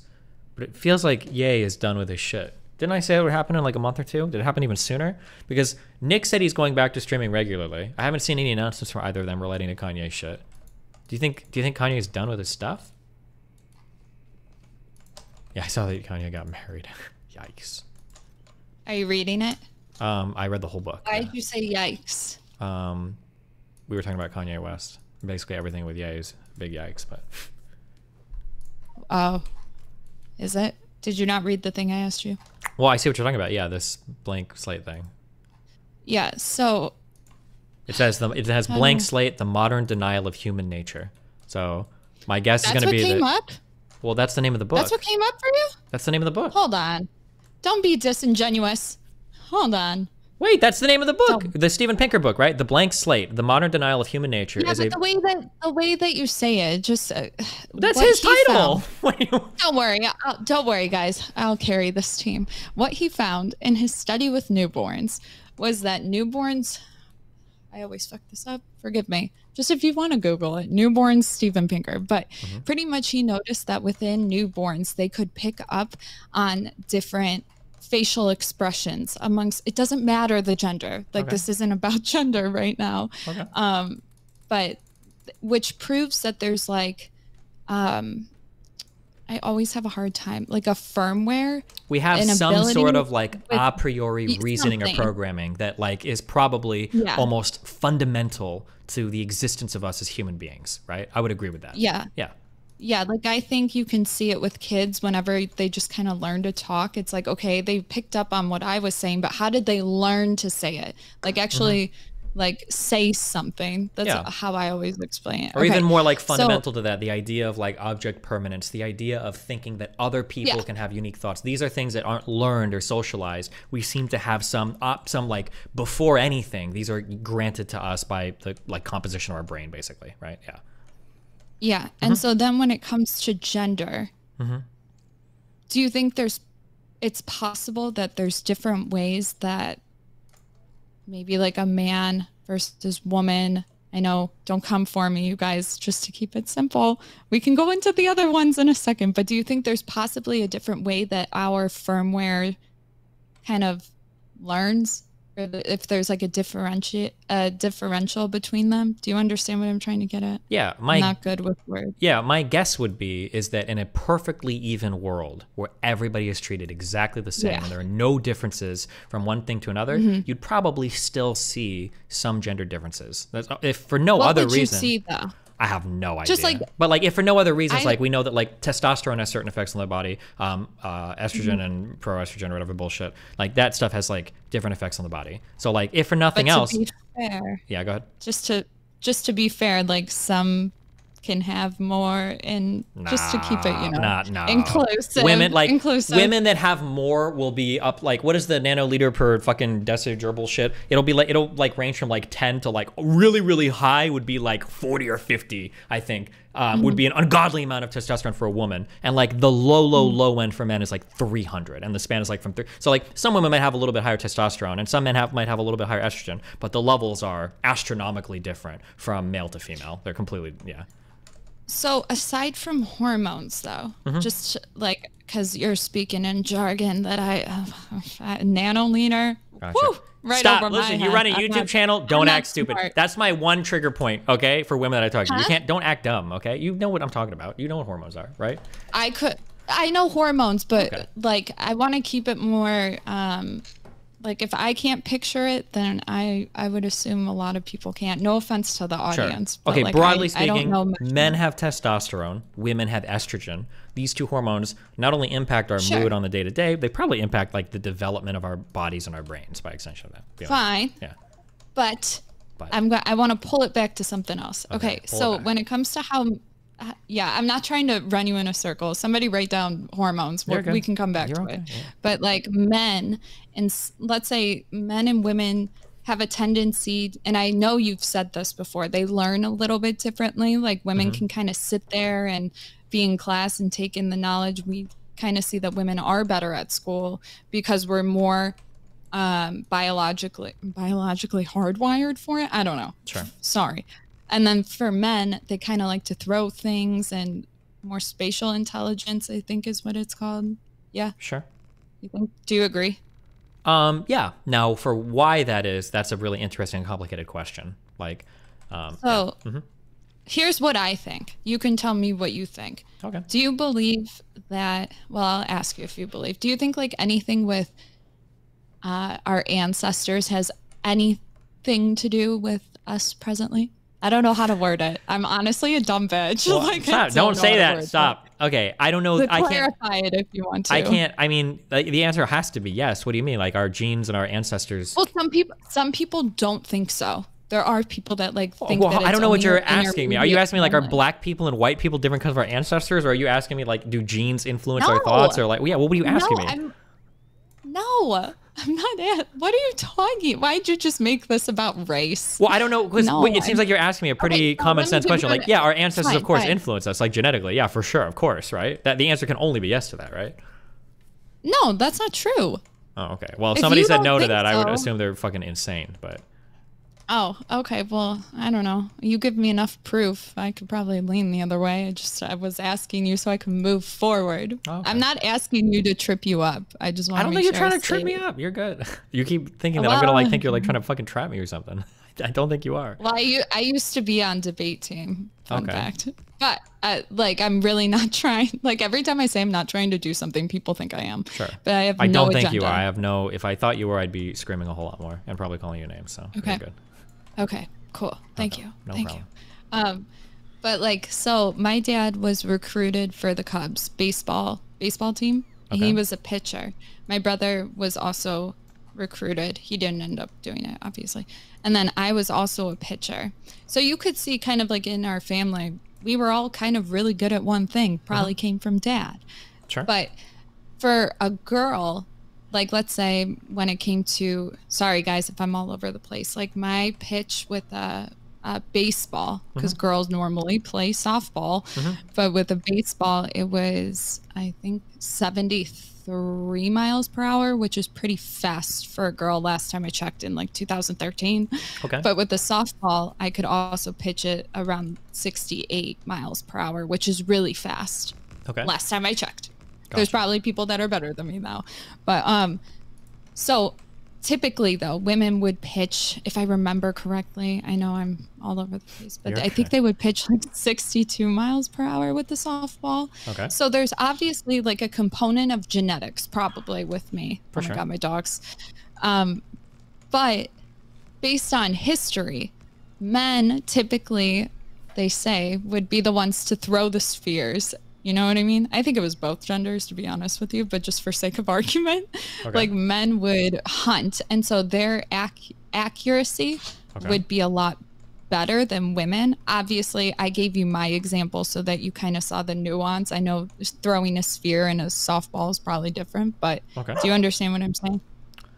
A: but it feels like Ye is done with his shit. Didn't I say it would happen in like a month or two? Did it happen even sooner? Because Nick said he's going back to streaming regularly. I haven't seen any announcements from either of them relating to Kanye shit. Do you think do you think Kanye's done with his stuff? Yeah, I saw that Kanye got married. Yikes.
B: Are you reading it?
A: Um, I read the whole book.
B: Why
A: yeah.
B: did you say yikes?
A: Um, we were talking about Kanye West. Basically, everything with Ye is big yikes. But
B: Oh, is it? Did you not read the thing I asked you?
A: well, I see what you're talking about. Yeah, this blank slate thing.
B: Yeah. So
A: It says the, it has blank slate, the modern denial of human nature. So my guess is going to
B: what
A: be
B: came
A: that.
B: up.
A: Well, that's the name of the book.
B: That's what came up for you.
A: That's the name of the book.
B: Hold on. Don't be disingenuous. Hold on.
A: Wait, that's the name of the book.
B: Don't.
A: The Steven Pinker book, right? The Blank Slate, the modern denial of human nature
B: Yeah,
A: is
B: but the way that the way that you say it, just uh,
A: That's his title.
B: Don't worry. I'll, don't worry, guys. I'll carry this team. What he found in his study with newborns was that newborns. I always fuck this up. Forgive me. Just if you want to Google it, newborns Steven Pinker. But
A: Mm-hmm.
B: pretty much he noticed that within newborns, they could pick up on different facial expressions amongst. It doesn't matter the gender. Like
A: Okay.
B: this isn't about gender right now
A: okay.
B: um, but which proves that there's like um, I always have a hard time like a firmware.
A: we have some sort of like a priori reasoning or programming that like is probably
B: Yeah.
A: almost fundamental to the existence of us as human beings, right? I would agree with that.
B: Yeah,
A: Yeah.
B: yeah. Like I think you can see it with kids whenever they just kind of learn to talk. It's like okay, they picked up on what I was saying, but how did they learn to say it? Like mm-hmm. actually. Like say something. That's.
A: Yeah.
B: how I always explain it.
A: Or
B: Okay,
A: even more like
B: so-
A: fundamental to that, the idea of like object permanence, the idea of thinking that other people
B: Yeah.
A: can have unique thoughts. These are things that aren't learned or socialized. We seem to have some op, some like before anything. These are granted to us by the like composition of our brain, basically, right? Yeah.
B: Yeah. And mm-hmm. so then when it comes to gender, mm-hmm. do you think there's it's possible that there's different ways that maybe like a man versus woman I know, don't come for me, you guys, just to keep it simple. We can go into the other ones in a second, but do you think there's possibly a different way that our firmware kind of learns if there's like a differentiate a differential between them. Do you understand what I'm trying to get at?
A: Yeah, my
B: I'm not good with words.
A: Yeah, my guess would be is that in a perfectly even world where everybody is treated exactly the same
B: Yeah. Mm-hmm.
A: and there are no differences from one thing to another, you'd probably still see some gender differences. That's, if for no
B: What
A: other
B: would
A: reason,
B: you see though?
A: I have no idea.
B: Just like-
A: but like if for no other reasons,
B: I-
A: like we know that like testosterone has certain effects on the body, um, uh, estrogen
B: Mm-hmm.
A: and proestrogen or whatever bullshit, like that stuff has like different effects on the body. So like if for nothing else,
B: be fair,
A: yeah, go ahead.
B: just to just to be fair, like some can have more and just to keep it, you know,
A: Nah, nah.
B: inclusive.
A: Women like
B: inclusive.
A: women that have more will be up like what is the nanoliter per fucking decigerable shit? It'll be like it'll like range from like ten to like really really high would be like forty or fifty. I think um, would be an ungodly amount of testosterone for a woman, and like the low low low end for men is like three hundred, and the span is like from three. So like some women might have a little bit higher testosterone, and some men have might have a little bit higher estrogen, but the levels are astronomically different from male to female. They're completely yeah.
B: So aside from hormones, though,
A: Mm-hmm.
B: just like because you're speaking in jargon that I uh, nanoliter,
A: Gotcha.
B: woo, right
A: Stop. Listen, you
B: head.
A: run a YouTube
B: not-
A: channel. Don't act stupid.
B: smart.
A: That's my one trigger point. Okay, for women that I talk to, you can't. Don't act dumb. Okay, you know what I'm talking about. You know what hormones are, right?
B: I could. I know hormones, but
A: Okay.
B: like I want to keep it more. Um, like if I can't picture it, then I I would assume a lot of people can't. No offense to the audience. but,
A: Okay,
B: like,
A: broadly
B: I, I don't
A: speaking,
B: know
A: men have testosterone, women have estrogen. These two hormones not only impact our
B: Sure.
A: mood on the day to day, they probably impact like the development of our bodies and our brains by extension of that.
B: Fine.
A: Yeah.
B: but,
A: But.
B: I'm I want to pull it back to something else.
A: Okay,
B: Okay, so when it comes to how, uh, yeah, I'm not trying to run you in a circle. Somebody write down hormones. We're, we can come back
A: You're
B: to
A: okay,
B: it.
A: yeah.
B: But like men, and let's say men and women have a tendency, and I know you've said this before. They learn a little bit differently. Like women
A: Mm-hmm.
B: can kind of sit there and be in class and take in the knowledge. We kind of see that women are better at school because we're more um, biologically biologically hardwired for it. I don't know.
A: Sure.
B: Sorry. And then for men, they kind of like to throw things and more spatial intelligence. I think is what it's called. Yeah.
A: Sure.
B: You think? Do you agree?
A: Um. Yeah. Now, for why that is, that's a really interesting and complicated question. Like, um.
B: So
A: Mhm.
B: here's what I think. You can tell me what you think.
A: Okay.
B: Do you believe that? Well, I'll ask you if you believe. Do you think like anything with uh, our ancestors has anything to do with us presently? I don't know how to word it. I'm honestly a dumb bitch.
A: Well,
B: Like,
A: stop.
B: don't
A: say that. Stop. Okay. I don't know.
B: it. To
A: I can't.
B: clarify it if you want to.
A: I can't. I mean, like, the answer has to be yes. What do you mean? Like our genes and our ancestors?
B: Well, some people some people don't think so. There are people that like think
A: well,
B: that
A: I don't know what you're asking me. Are you asking me like are black people and white people different because of our ancestors, or are you asking me like do genes influence our thoughts, or like yeah? What were you asking
B: no,
A: me?
B: I'm, no, I'm not. At, what are you talking? Why'd you just make this about race?
A: Well, I don't know because
B: No,
A: it seems
B: I'm-
A: like you're asking me a pretty
B: Okay,
A: common
B: me
A: sense question. Like, yeah, our ancestors,
B: Fine,
A: of course,
B: fine.
A: influence us, like genetically. Yeah, for sure, of course, right? That the answer can only be yes to that, right?
B: No, that's not true.
A: Oh, okay. Well, if
B: If
A: somebody said no to that, I would assume they're fucking insane. But
B: Oh, okay. Well, I don't know. You give me enough proof. I could probably lean the other way. I just I was asking you so I can move forward.
A: Okay.
B: I'm not asking you to trip you up. I just want
A: I don't think you're
B: sure
A: trying to trip me up. You're good. You keep thinking that I'm gonna like think you're like trying to fucking trap me or something. I don't think you are.
B: Well, I used to be on debate team. Fun
A: Okay.
B: fact. But uh, like, I'm really not trying. Like every time I say I'm not trying to do something, people think I am.
A: Sure.
B: But I have
A: I
B: no
A: don't think
B: agenda.
A: you are. I have no. If I thought you were, I'd be screaming a whole lot more and probably calling you names. So
B: Okay.
A: you're good.
B: Okay, cool. Thank you.
A: no
B: Thank
A: problem.
B: you. Um, but like, so my dad was recruited for the Cubs baseball baseball team.
A: Okay.
B: He was a pitcher. My brother was also recruited. He didn't end up doing it, obviously. And then I was also a pitcher. So you could see kind of like in our family, we were all kind of really good at one thing. Probably came from dad.
A: Sure.
B: But for a girl, like let's say when it came to sorry guys if I'm all over the place, like my pitch with a, a baseball because mm-hmm. girls normally play softball, mm-hmm. but with a baseball it was I think 73 miles per hour, which is pretty fast for a girl. Last time I checked in like 2013.
A: okay.
B: But with the softball, I could also pitch it around 68 miles per hour, which is really fast
A: okay.
B: last time I checked. There's probably people that are better than me now. But um so typically though women would pitch if i remember correctly i know i'm all over the place but
A: You're
B: i think they would pitch like 62 miles per hour with the softball.
A: Okay.
B: so there's obviously like a component of genetics probably with me
A: For
B: oh my god my dogs. Um, but based on history men typically they say would be the ones to throw the spheres you know what i mean i think it was both genders to be honest with you but just for sake of argument
A: Okay.
B: like men would hunt and so their ac- accuracy
A: Okay.
B: would be a lot better than women obviously i gave you my example so that you kind of saw the nuance i know throwing a sphere and a softball is probably different but
A: Okay.
B: do you understand what i'm saying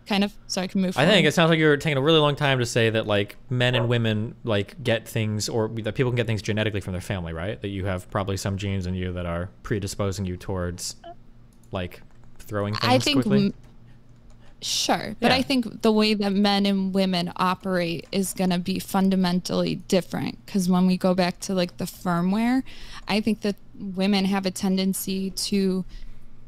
B: kind of so i can move
A: I
B: forward.
A: think it sounds like you're taking a really long time to say that like men and women like get things or that people can get things genetically from their family, right? That you have probably some genes in you that are predisposing you towards like throwing things
B: I think,
A: quickly.
B: sure, but
A: Yeah.
B: I think the way that men and women operate is going to be fundamentally different. Because when we go back to like the firmware, I think that women have a tendency to,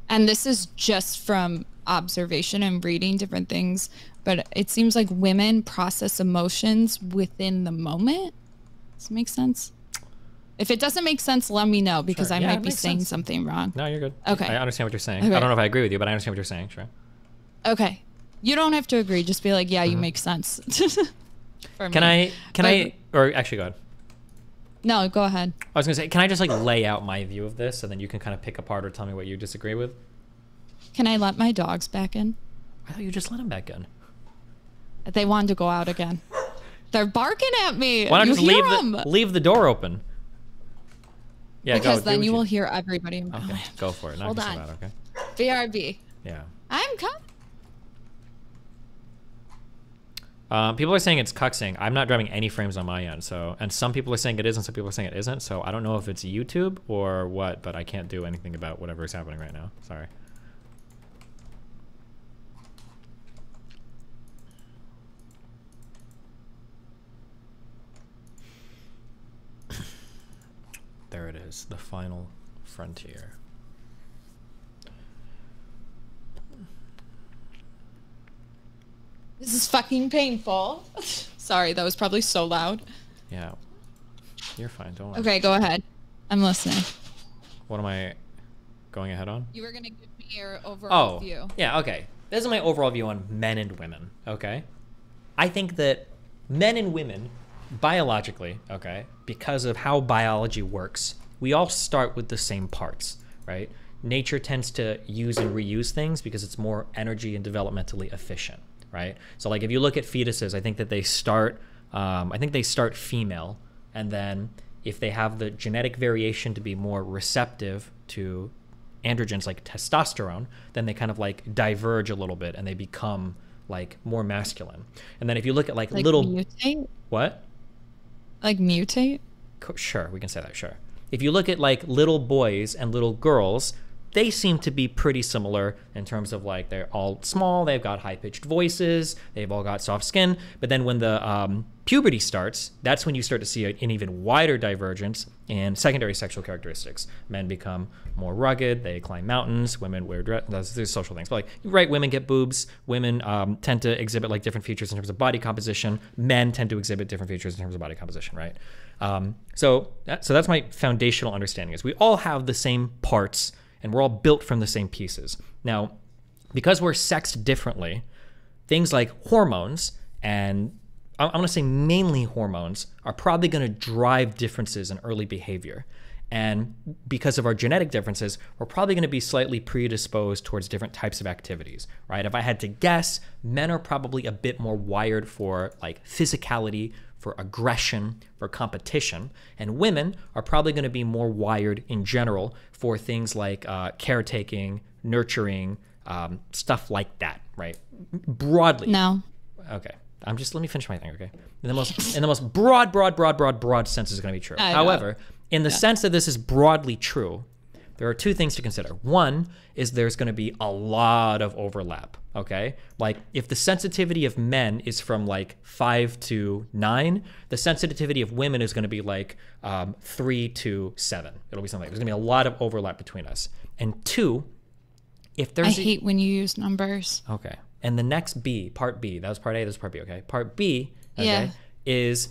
B: and this is just from observation and reading different things, but it seems like women process emotions within the moment. Does it make sense? If it doesn't make sense, let me know because
A: Sure.
B: I
A: Yeah,
B: might be saying
A: sense.
B: something wrong.
A: no, you're good.
B: Okay.
A: I understand what you're saying. I don't know if I agree with you, but I understand what you're saying. Sure.
B: Okay. You don't have to agree. Just be like, yeah, you make sense.
A: Mm-hmm. Can
B: me.
A: I? Can
B: But-
A: I? Or actually, go ahead.
B: No, go ahead.
A: I was gonna say, can I just like lay out my view of this, and then you can kind of pick apart or tell me what you disagree with?
B: Can I let my dogs back in?
A: I thought you just let them back in.
B: They wanted to go out again. They're barking at me.
A: Why not
B: you
A: just leave
B: them?
A: the leave the door open? Yeah,
B: because
A: go,
B: then you will hear everybody. in
A: Okay, go for it. Knock
B: Hold on.
A: out, okay?
B: BRB.
A: Yeah.
B: I'm coming.
A: Um, people are saying it's cuxing. I'm not driving any frames on my end, so and some people are saying it is, and some people are saying it isn't. So I don't know if it's YouTube or what, but I can't do anything about whatever is happening right now. Sorry. There it is, the final frontier.
B: This is fucking painful. Sorry, that was probably so loud.
A: Yeah, you're fine. Don't worry.
B: Okay, go ahead. I'm listening.
A: What am I going ahead on?
B: You were gonna give me your overall
A: Oh,
B: view.
A: yeah, okay. This is my overall view on men and women, okay? I think that men and women, biologically, okay, because of how biology works, we all start with the same parts, right? Nature tends to use and reuse things because it's more energy and developmentally efficient, right? So, like, if you look at fetuses, I think that they start, um, I think they start female, and then if they have the genetic variation to be more receptive to androgens like testosterone, then they kind of like diverge a little bit and they become like more masculine. And then if you look at like,
B: Like
A: little
B: mutate.
A: what?
B: Like mutate.
A: Sure, we can say that, sure. If you look at like little boys and little girls, they seem to be pretty similar in terms of like they're all small, they've got high pitched voices, they've all got soft skin. But then when the um, puberty starts, that's when you start to see an even wider divergence in secondary sexual characteristics. Men become more rugged, they climb mountains, women wear dress, those social things. But like, right, women get boobs, women um, tend to exhibit like different features in terms of body composition, men tend to exhibit different features in terms of body composition, right? Um, so, that, so that's my foundational understanding is we all have the same parts and we're all built from the same pieces. Now, because we're sexed differently, things like hormones and I'm going to say mainly hormones are probably going to drive differences in early behavior. And because of our genetic differences, we're probably going to be slightly predisposed towards different types of activities, right? If I had to guess, men are probably a bit more wired for like physicality, for aggression, for competition, and women are probably going to be more wired in general for things like uh, caretaking, nurturing, um, stuff like that, right? Broadly,
B: No.
A: Okay. I'm just let me finish my thing, okay? In the most in the most broad, broad, broad, broad, broad sense is going to be true.
B: I know.
A: However, in the sense that this is broadly true, there are two things to consider. One is there's going to be a lot of overlap, okay? Like if the sensitivity of men is from like five to nine, the sensitivity of women is going to be like um, three to seven. It'll be something. Like, there's going to be a lot of overlap between us. And two, if
B: I
A: there's a-
B: hate when you use numbers.
A: Okay. And the next B, part B, that was part A, this is part B, okay? Part B, okay,
B: Yeah.
A: is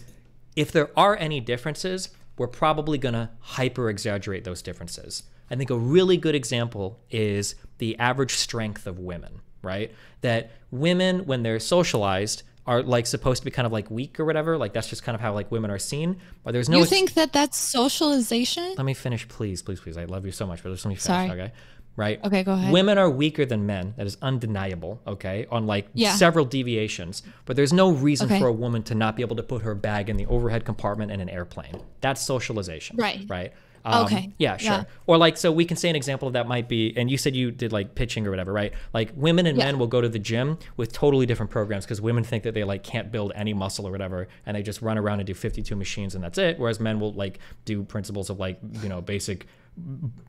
A: if there are any differences, we're probably gonna hyper exaggerate those differences. I think a really good example is the average strength of women, right? That women, when they're socialized, are like supposed to be kind of like weak or whatever. Like that's just kind of how like women are seen. But there's no.
B: You think that that's socialization?
A: let me finish, please, please, please. I love you so much, but just let me finish,
B: Sorry.
A: okay? Right?
B: Okay, go ahead.
A: Women are weaker than men. That is undeniable, okay? On like
B: Yeah.
A: several deviations. But there's no reason
B: Okay.
A: for a woman to not be able to put her bag in the overhead compartment in an airplane. That's socialization.
B: Right.
A: Right. Um,
B: Okay.
A: Yeah, sure.
B: Yeah.
A: Or like, so we can say an example of that might be, and you said you did like pitching or whatever, right? Like women and
B: Yeah.
A: men will go to the gym with totally different programs because women think that they like can't build any muscle or whatever, and they just run around and do 52 machines and that's it. Whereas men will like do principles of like, you know, basic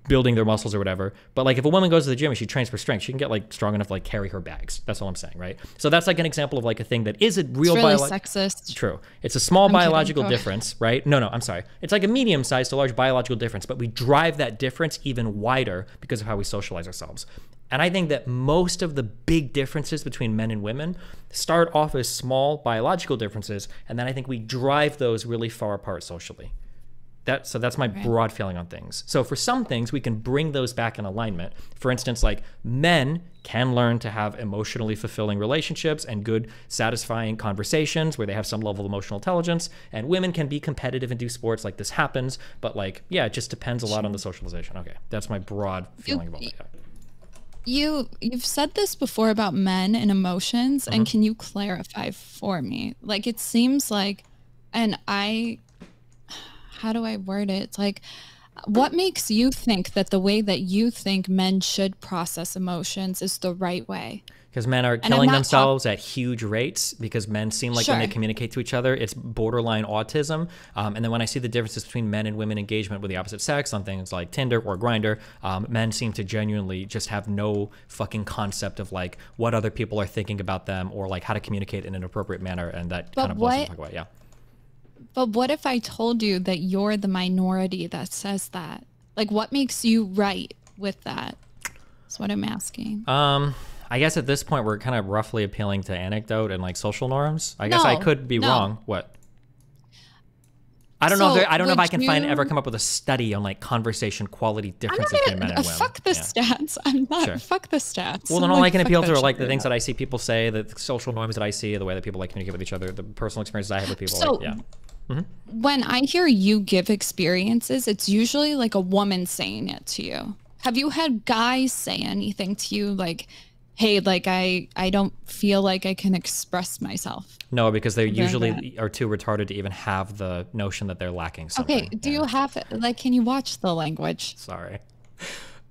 A: building their muscles or whatever. But like if a woman goes to the gym and she trains for strength, she can get like strong enough to like carry her bags. That's all I'm saying, right? So that's like an example of like a thing that is a real
B: It's really
A: biolo-
B: sexist.
A: True. It's a small
B: kidding.
A: biological
B: ahead.
A: difference, right? No, no, I'm sorry. It's like a medium sized to large biological difference, but we drive that difference even wider because of how we socialize ourselves. And I think that most of the big differences between men and women start off as small biological differences, and then I think we drive those really far apart socially. That, so that's my broad feeling on things. So for some things, we can bring those back in alignment. For instance, like men can learn to have emotionally fulfilling relationships and good, satisfying conversations where they have some level of emotional intelligence, and women can be competitive and do sports like this happens. But like, yeah, it just depends a lot on the socialization. Okay, that's my broad feeling about it. yeah.
B: You you've said this before about men and emotions, and mm-hmm. can you clarify for me? Like it seems like, and I, how do I word it? It's like, what makes you think that the way that you think men should process emotions is the right way?
A: Because men are killing
B: not talk-
A: themselves at huge rates because men seem like when they communicate to each other, it's borderline autism. Um, and then when I see the differences between men and women engagement with the opposite sex on things like Tinder or Grindr, um, men seem to genuinely just have no fucking concept of like what other people are thinking about them or like how to communicate in an appropriate manner. And that
B: But
A: kind of blows
B: what
A: talk about. Yeah.
B: But what if I told you that you're the minority that says that? Like, what makes you right with that? That's what I'm asking.
A: Um, I guess at this point we're kind of roughly appealing to anecdote and like social norms. I guess I could be
B: no.
A: wrong. What? I don't know. If there, I don't know if I can find ever come up with a study on like conversation quality differences between men and
B: uh,
A: women.
B: fuck the
A: Yeah.
B: stats. I'm not.
A: Sure.
B: Fuck the stats.
A: Well, then all I
B: like,
A: can appeal to are like the things that I see people say, the social norms that I see, the way that people like communicate with each other, the personal experiences I have with people.
B: So-
A: like, yeah. Mm-hmm.
B: when I hear you give experiences, it's usually like a woman saying it to you. Have you had guys say anything to you like, "Hey, like I I don't feel like I can express myself."
A: No, because they usually
B: bad.
A: are too retarded to even have the notion that they're lacking something.
B: Okay, do
A: Yeah.
B: you have like can you watch the language?
A: Sorry.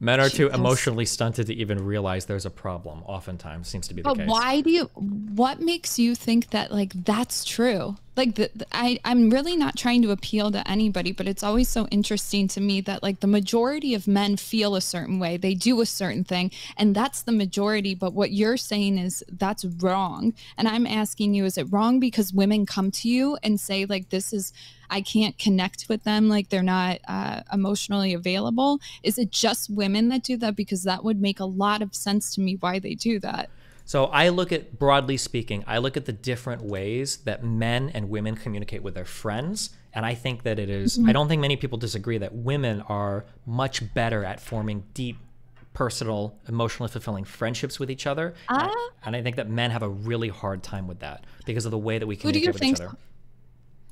A: Men are too emotionally stunted to even realize there's a problem. Oftentimes, seems to be the
B: But
A: case.
B: why do you what makes you think that like that's true? Like the, the- I I'm really not trying to appeal to anybody, but it's always so interesting to me that like the majority of men feel a certain way. They do a certain thing, and that's the majority, but what you're saying is that's wrong. And I'm asking you is it wrong because women come to you and say like this is I can't connect with them like they're not uh, emotionally available? Is it just women that do that because that would make a lot of sense to me why they do that?
A: So I look at broadly speaking, I look at the different ways that men and women communicate with their friends, and I think that it is- I don't think many people disagree that women are much better at forming deep personal, emotionally fulfilling friendships with each other.
B: Ah.
A: and I think that men have a really hard time with that because of the way that we
B: Who do
A: communicate
B: you
A: with
B: think?
A: each other.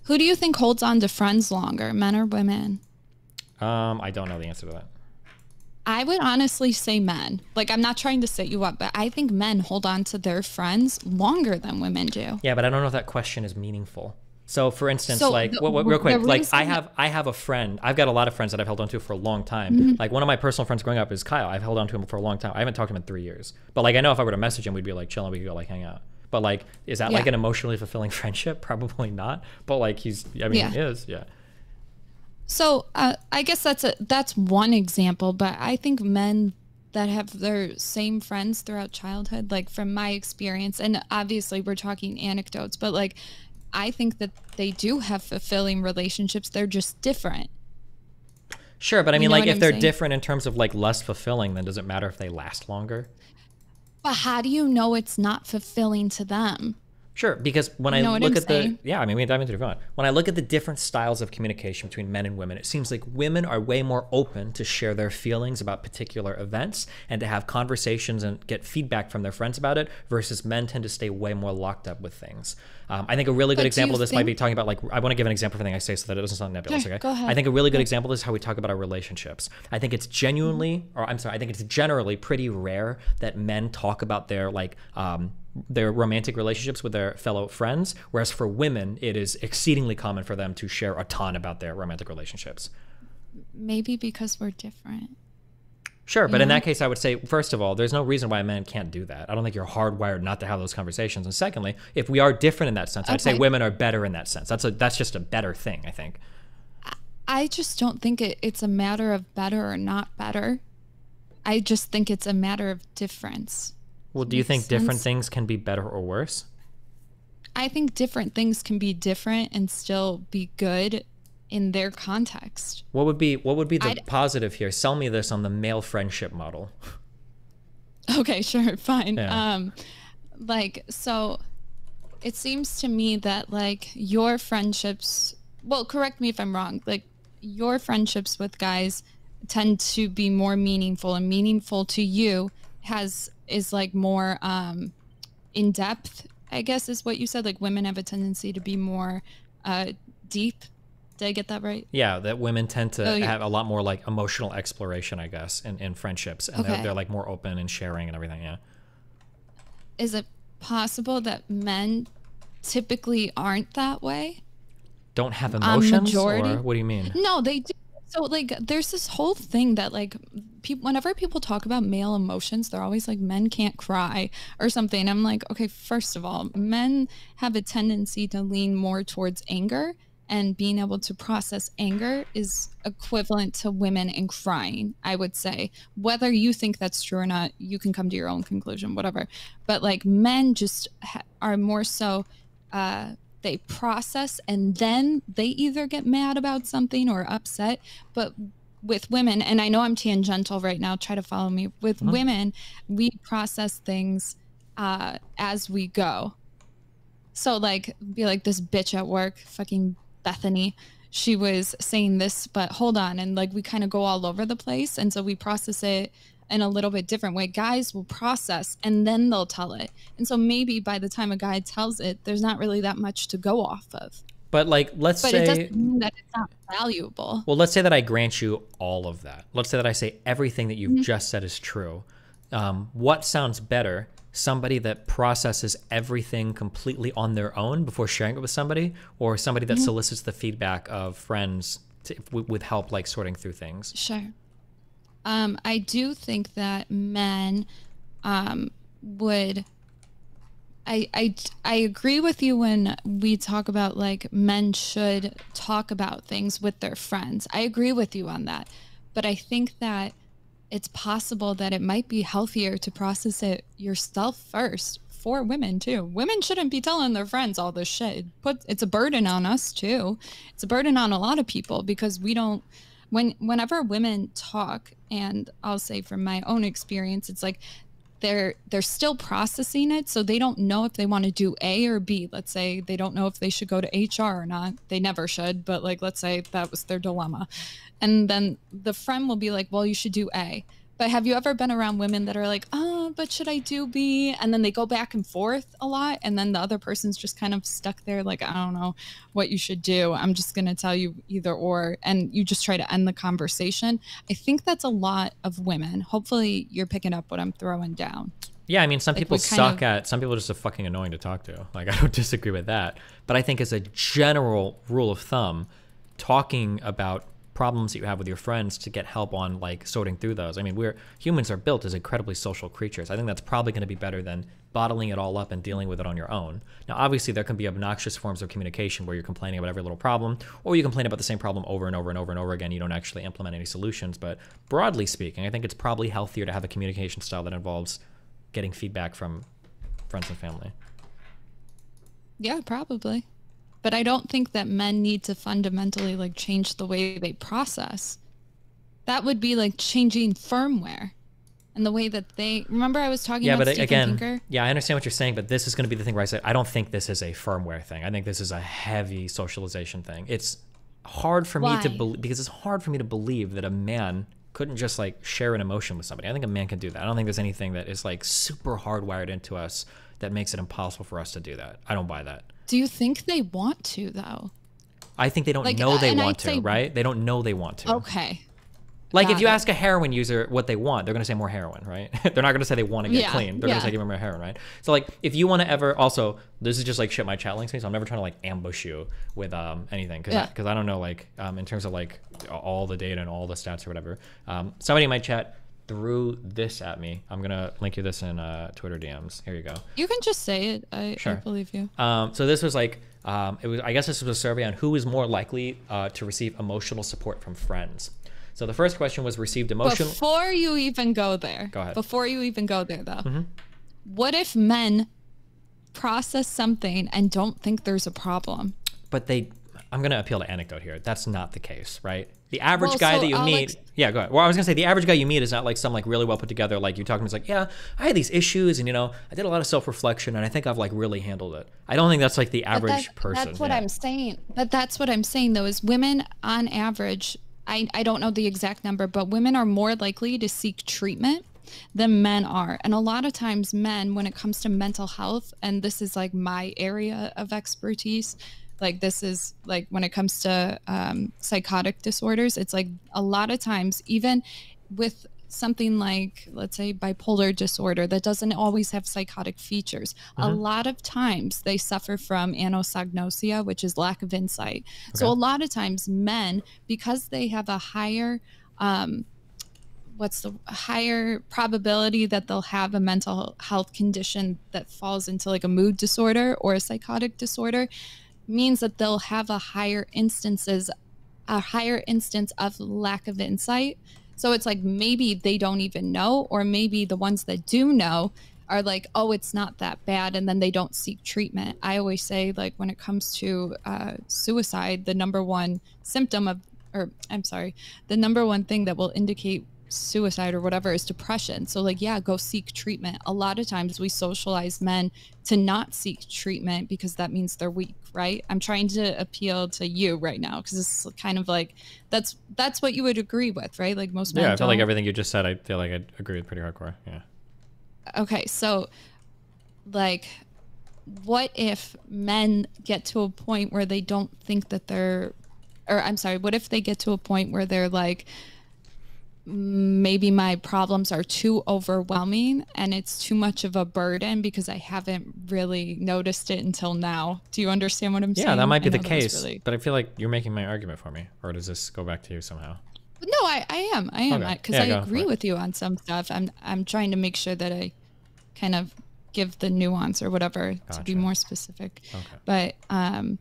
B: Who do you think holds on to friends longer, men or women?
A: Um, I don't know the answer to that.
B: I would honestly say men. Like, I'm not trying to set you up, but I think men hold on to their friends longer than women do.
A: Yeah, but I don't know if that question is meaningful. So, for instance,
B: So
A: like,
B: the-
A: what, what, real quick, like, I have, I have a friend. I've got a lot of friends that I've held on to for a long time.
B: Mm-hmm.
A: Like, one of my personal friends growing up is Kyle. I've held on to him for a long time. I haven't talked to him in three years. But like, I know if I were to message him, we'd be like chilling. We could go like hang out. But like, is that like an emotionally fulfilling friendship? Probably not. But like, he's, I mean,
B: Yeah.
A: he is. Yeah.
B: So uh, I guess that's a that's one example, but I think men that have their same friends throughout childhood, like from my experience, and obviously we're talking anecdotes, but like I think that they do have fulfilling relationships. They're just different.
A: Sure, but I mean,
B: know
A: like, if
B: I'm
A: they're
B: saying?
A: different in terms of like less fulfilling, then does it matter if they last longer?
B: But how do you know it's not fulfilling to them?
A: Sure, because when I look at the yeah, I mean, we can dive into it if you want. When I look at the different styles of communication between men and women, it seems like women are way more open to share their feelings about particular events and to have conversations and get feedback from their friends about it, versus men tend to stay way more locked up with things. Um, I think a really good
B: But do
A: example of this might be talking about like I want to give an example for everything I say so that it doesn't sound nebulous.
B: Sure,
A: okay,
B: go ahead.
A: I think a really good example is how we talk about our relationships. I think it's genuinely, or I'm sorry, I think it's generally pretty rare that men talk about their like um, their romantic relationships with their fellow friends, whereas for women, it is exceedingly common for them to share a ton about their romantic relationships.
B: Maybe because we're different.
A: Sure, but in that case, I would say, first of all, there's no reason why a man can't do that. I don't think you're hardwired not to have those conversations. And secondly, if we are different in that sense, I'd say women are better in that sense. That's a that's just a better thing, I think.
B: I just don't think it, it's a matter of better or not better. I just think it's a matter of difference.
A: Well, do you think different things can be better or worse?
B: I think different things can be different and still be good in their context.
A: What would be what would be the
B: I'd-
A: positive here? Sell me this on the male friendship model.
B: Okay, sure, fine.
A: Yeah.
B: Um like so it seems to me that like your friendships well, correct me if I'm wrong. Like your friendships with guys tend to be more meaningful and meaningful to you has is like more um in depth, I guess is what you said. Like women have a tendency to be more uh deep. Did I get that right?
A: Yeah, that women tend to
B: Oh, yeah.
A: have a lot more like emotional exploration, I guess, in, in friendships, and they're, they're like more open and sharing and everything. Yeah.
B: Is it possible that men typically aren't that way?
A: Don't have emotions,
B: majority-
A: or what do you mean?
B: No, they do. So like, there's this whole thing that like. Whenever people talk about male emotions, they're always like, men can't cry or something. I'm like, okay, first of all, men have a tendency to lean more towards anger, and being able to process anger is equivalent to women and crying. I would say, whether you think that's true or not, you can come to your own conclusion, whatever. But like, men just ha- are more so. Uh, they process and then they either get mad about something or upset. But with women, and I know I'm tangential right now, try to follow me. With women, we process things uh, as we go. So, like, be like this bitch at work, fucking Bethany. She was saying this, but hold on. And like, we kind of go all over the place. And so we process it in a little bit different way. Guys will process and then they'll tell it. And so maybe by the time a guy tells it, there's not really that much to go off of.
A: But like, let's
B: But it
A: say,
B: doesn't mean that it's not valuable.
A: well, let's say that I grant you all of that. Let's say that I say everything that you've
B: Mm-hmm.
A: just said is true. Um, what sounds better? Somebody that processes everything completely on their own before sharing it with somebody, or somebody that solicits the feedback of friends to, with, with help, like sorting through things.
B: Sure. Um, I do think that men um, would. I, I, I agree with you when we talk about like men should talk about things with their friends. I agree with you on that. But I think that it's possible that it might be healthier to process it yourself first for women too. Women shouldn't be telling their friends all this shit. Put it's a burden on us too. It's a burden on a lot of people because we don't when whenever women talk and I'll say from my own experience it's like they're they're still processing it so they don't know if they want to do A or B. Let's say they don't know if they should go to HR or not. They never should, but like let's say that was their dilemma. And then the friend will be like, "Well, you should do A." But have you ever been around women that are like, "Oh, but should I do B?" And then they go back and forth a lot and then the other person's just kind of stuck there like, "I don't know what you should do. I'm just going to tell you either or." And you just try to end the conversation. I think that's a lot of women. Hopefully, you're picking up what I'm throwing down.
A: Yeah, I mean, some
B: Like,
A: people suck
B: of-
A: at. Some people are just are fucking annoying to talk to. Like, I don't disagree with that. But I think, as a general rule of thumb, talking about problems that you have with your friends to get help on like sorting through those. I mean, we're humans are built as incredibly social creatures. I think that's probably going to be better than bottling it all up and dealing with it on your own. Now, obviously, there can be obnoxious forms of communication where you're complaining about every little problem, or you complain about the same problem over and over and over and over again. You don't actually implement any solutions. But broadly speaking, I think it's probably healthier to have a communication style that involves getting feedback from friends and family.
B: Yeah, probably. But I don't think that men need to fundamentally like change the way they process. That would be like changing firmware. and the way that they remember I was talking
A: Yeah,
B: about
A: but
B: Steven
A: again, yeah, I understand what you're saying, but this is going to be the thing where I say I don't think this is a firmware thing. I think this is a heavy socialization thing. It's hard for me to believe because it's hard for me to believe that a man couldn't just like share an emotion with somebody. I think a man can do that. I don't think there's anything that is like super hardwired into us that makes it impossible for us to do that. I don't buy that.
B: Do you think they want to though?
A: I think they don't
B: Like,
A: know they
B: and I'd
A: want to,
B: say-
A: right? They don't know they want to.
B: Okay.
A: Like if you
B: it.
A: ask a heroin user what they want, they're gonna say more heroin, right? they're not gonna say they want to get
B: Yeah,
A: clean. They're
B: yeah.
A: gonna say give me more heroin, right? So like if you want to ever also this is just like shit my chat links me, so I'm never trying to like ambush you with um anything because
B: Yeah.
A: because I, don't know like um in terms of like all the data and all the stats or whatever. Um, somebody in my chat threw this at me. I'm gonna link you this in uh, Twitter DMs. Here you go.
B: You can just say it. I, I
A: Sure.
B: believe you.
A: Um, so this was like, um, it was. I guess this was a survey on who is more likely uh, to receive emotional support from friends. So the first question was received emotional.
B: Before you even go there,
A: Go ahead.
B: Before you even go there, though,
A: Mm-hmm.
B: what if men process something and don't think there's a problem?
A: but they, I'm gonna appeal to anecdote here. That's not the case, right? The average
B: Well,
A: guy
B: so
A: that you
B: I'll
A: meet, yeah, go ahead. Well, I was gonna say the average guy you meet is not like some like really well put together. Like you talk to him, it's like, yeah, I had these issues, and you know, I did a lot of self reflection, and I think I've like really handled it. I don't think that's like the average
B: that's,
A: person.
B: That's what
A: yeah.
B: I'm saying. But that's what I'm saying though is women on average, I, I don't know the exact number, but women are more likely to seek treatment than men are. And a lot of times men, when it comes to mental health, and this is like my area of expertise, like this is like when it comes to um, psychotic disorders, it's like a lot of times, even with something like let's say bipolar disorder that doesn't always have psychotic features a lot of times they suffer from anosognosia which is lack of insight. So a lot of times men because they have a higher um, what's the higher probability that they'll have a mental health condition that falls into like a mood disorder or a psychotic disorder means that they'll have a higher instances a higher instance of lack of insight. So it's like maybe they don't even know or maybe the ones that do know are like oh it's not that bad and then they don't seek treatment. I always say like when it comes to uh, suicide the number one symptom of or i'm sorry the number one thing that will indicate suicide or whatever is depression so like yeah go seek treatment a lot of times we socialize men to not seek treatment because that means they're weak right i'm trying to appeal to you right now because it's kind of like that's that's what you would agree with right like most men
A: Yeah, I feel like
B: don't.
A: everything you just said. I feel like I agree with pretty hardcore. Yeah.
B: okay so like what if men get to a point where they don't think that they're or i'm sorry what if they get to a point where they're like maybe my problems are too overwhelming and it's too much of a burden because i haven't really noticed it until now do you understand what i'm saying
A: Yeah, that might be the
B: know that was
A: case.
B: really-
A: But I feel like you're making my argument for me, or does this go back to you somehow?
B: No, I, I am. I am.
A: Okay.
B: Because
A: Yeah,
B: I agree with you on some stuff. I'm I'm trying to make sure that I kind of give the nuance or whatever to be more specific.
A: Okay.
B: But um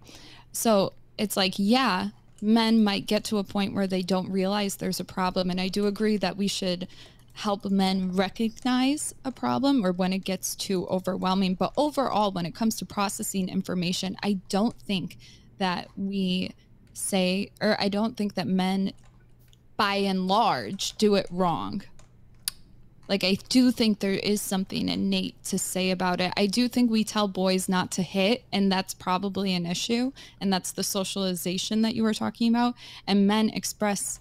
B: so it's like, yeah, men might get to a point where they don't realize there's a problem. And I do agree that we should help men recognize a problem or when it gets too overwhelming. But overall, when it comes to processing information, I don't think that we say, or I don't think that men by and large do it wrong. Like I do think there is something innate to say about it. I do think we tell boys not to hit and that's probably an issue and that's the socialization that you were talking about and men express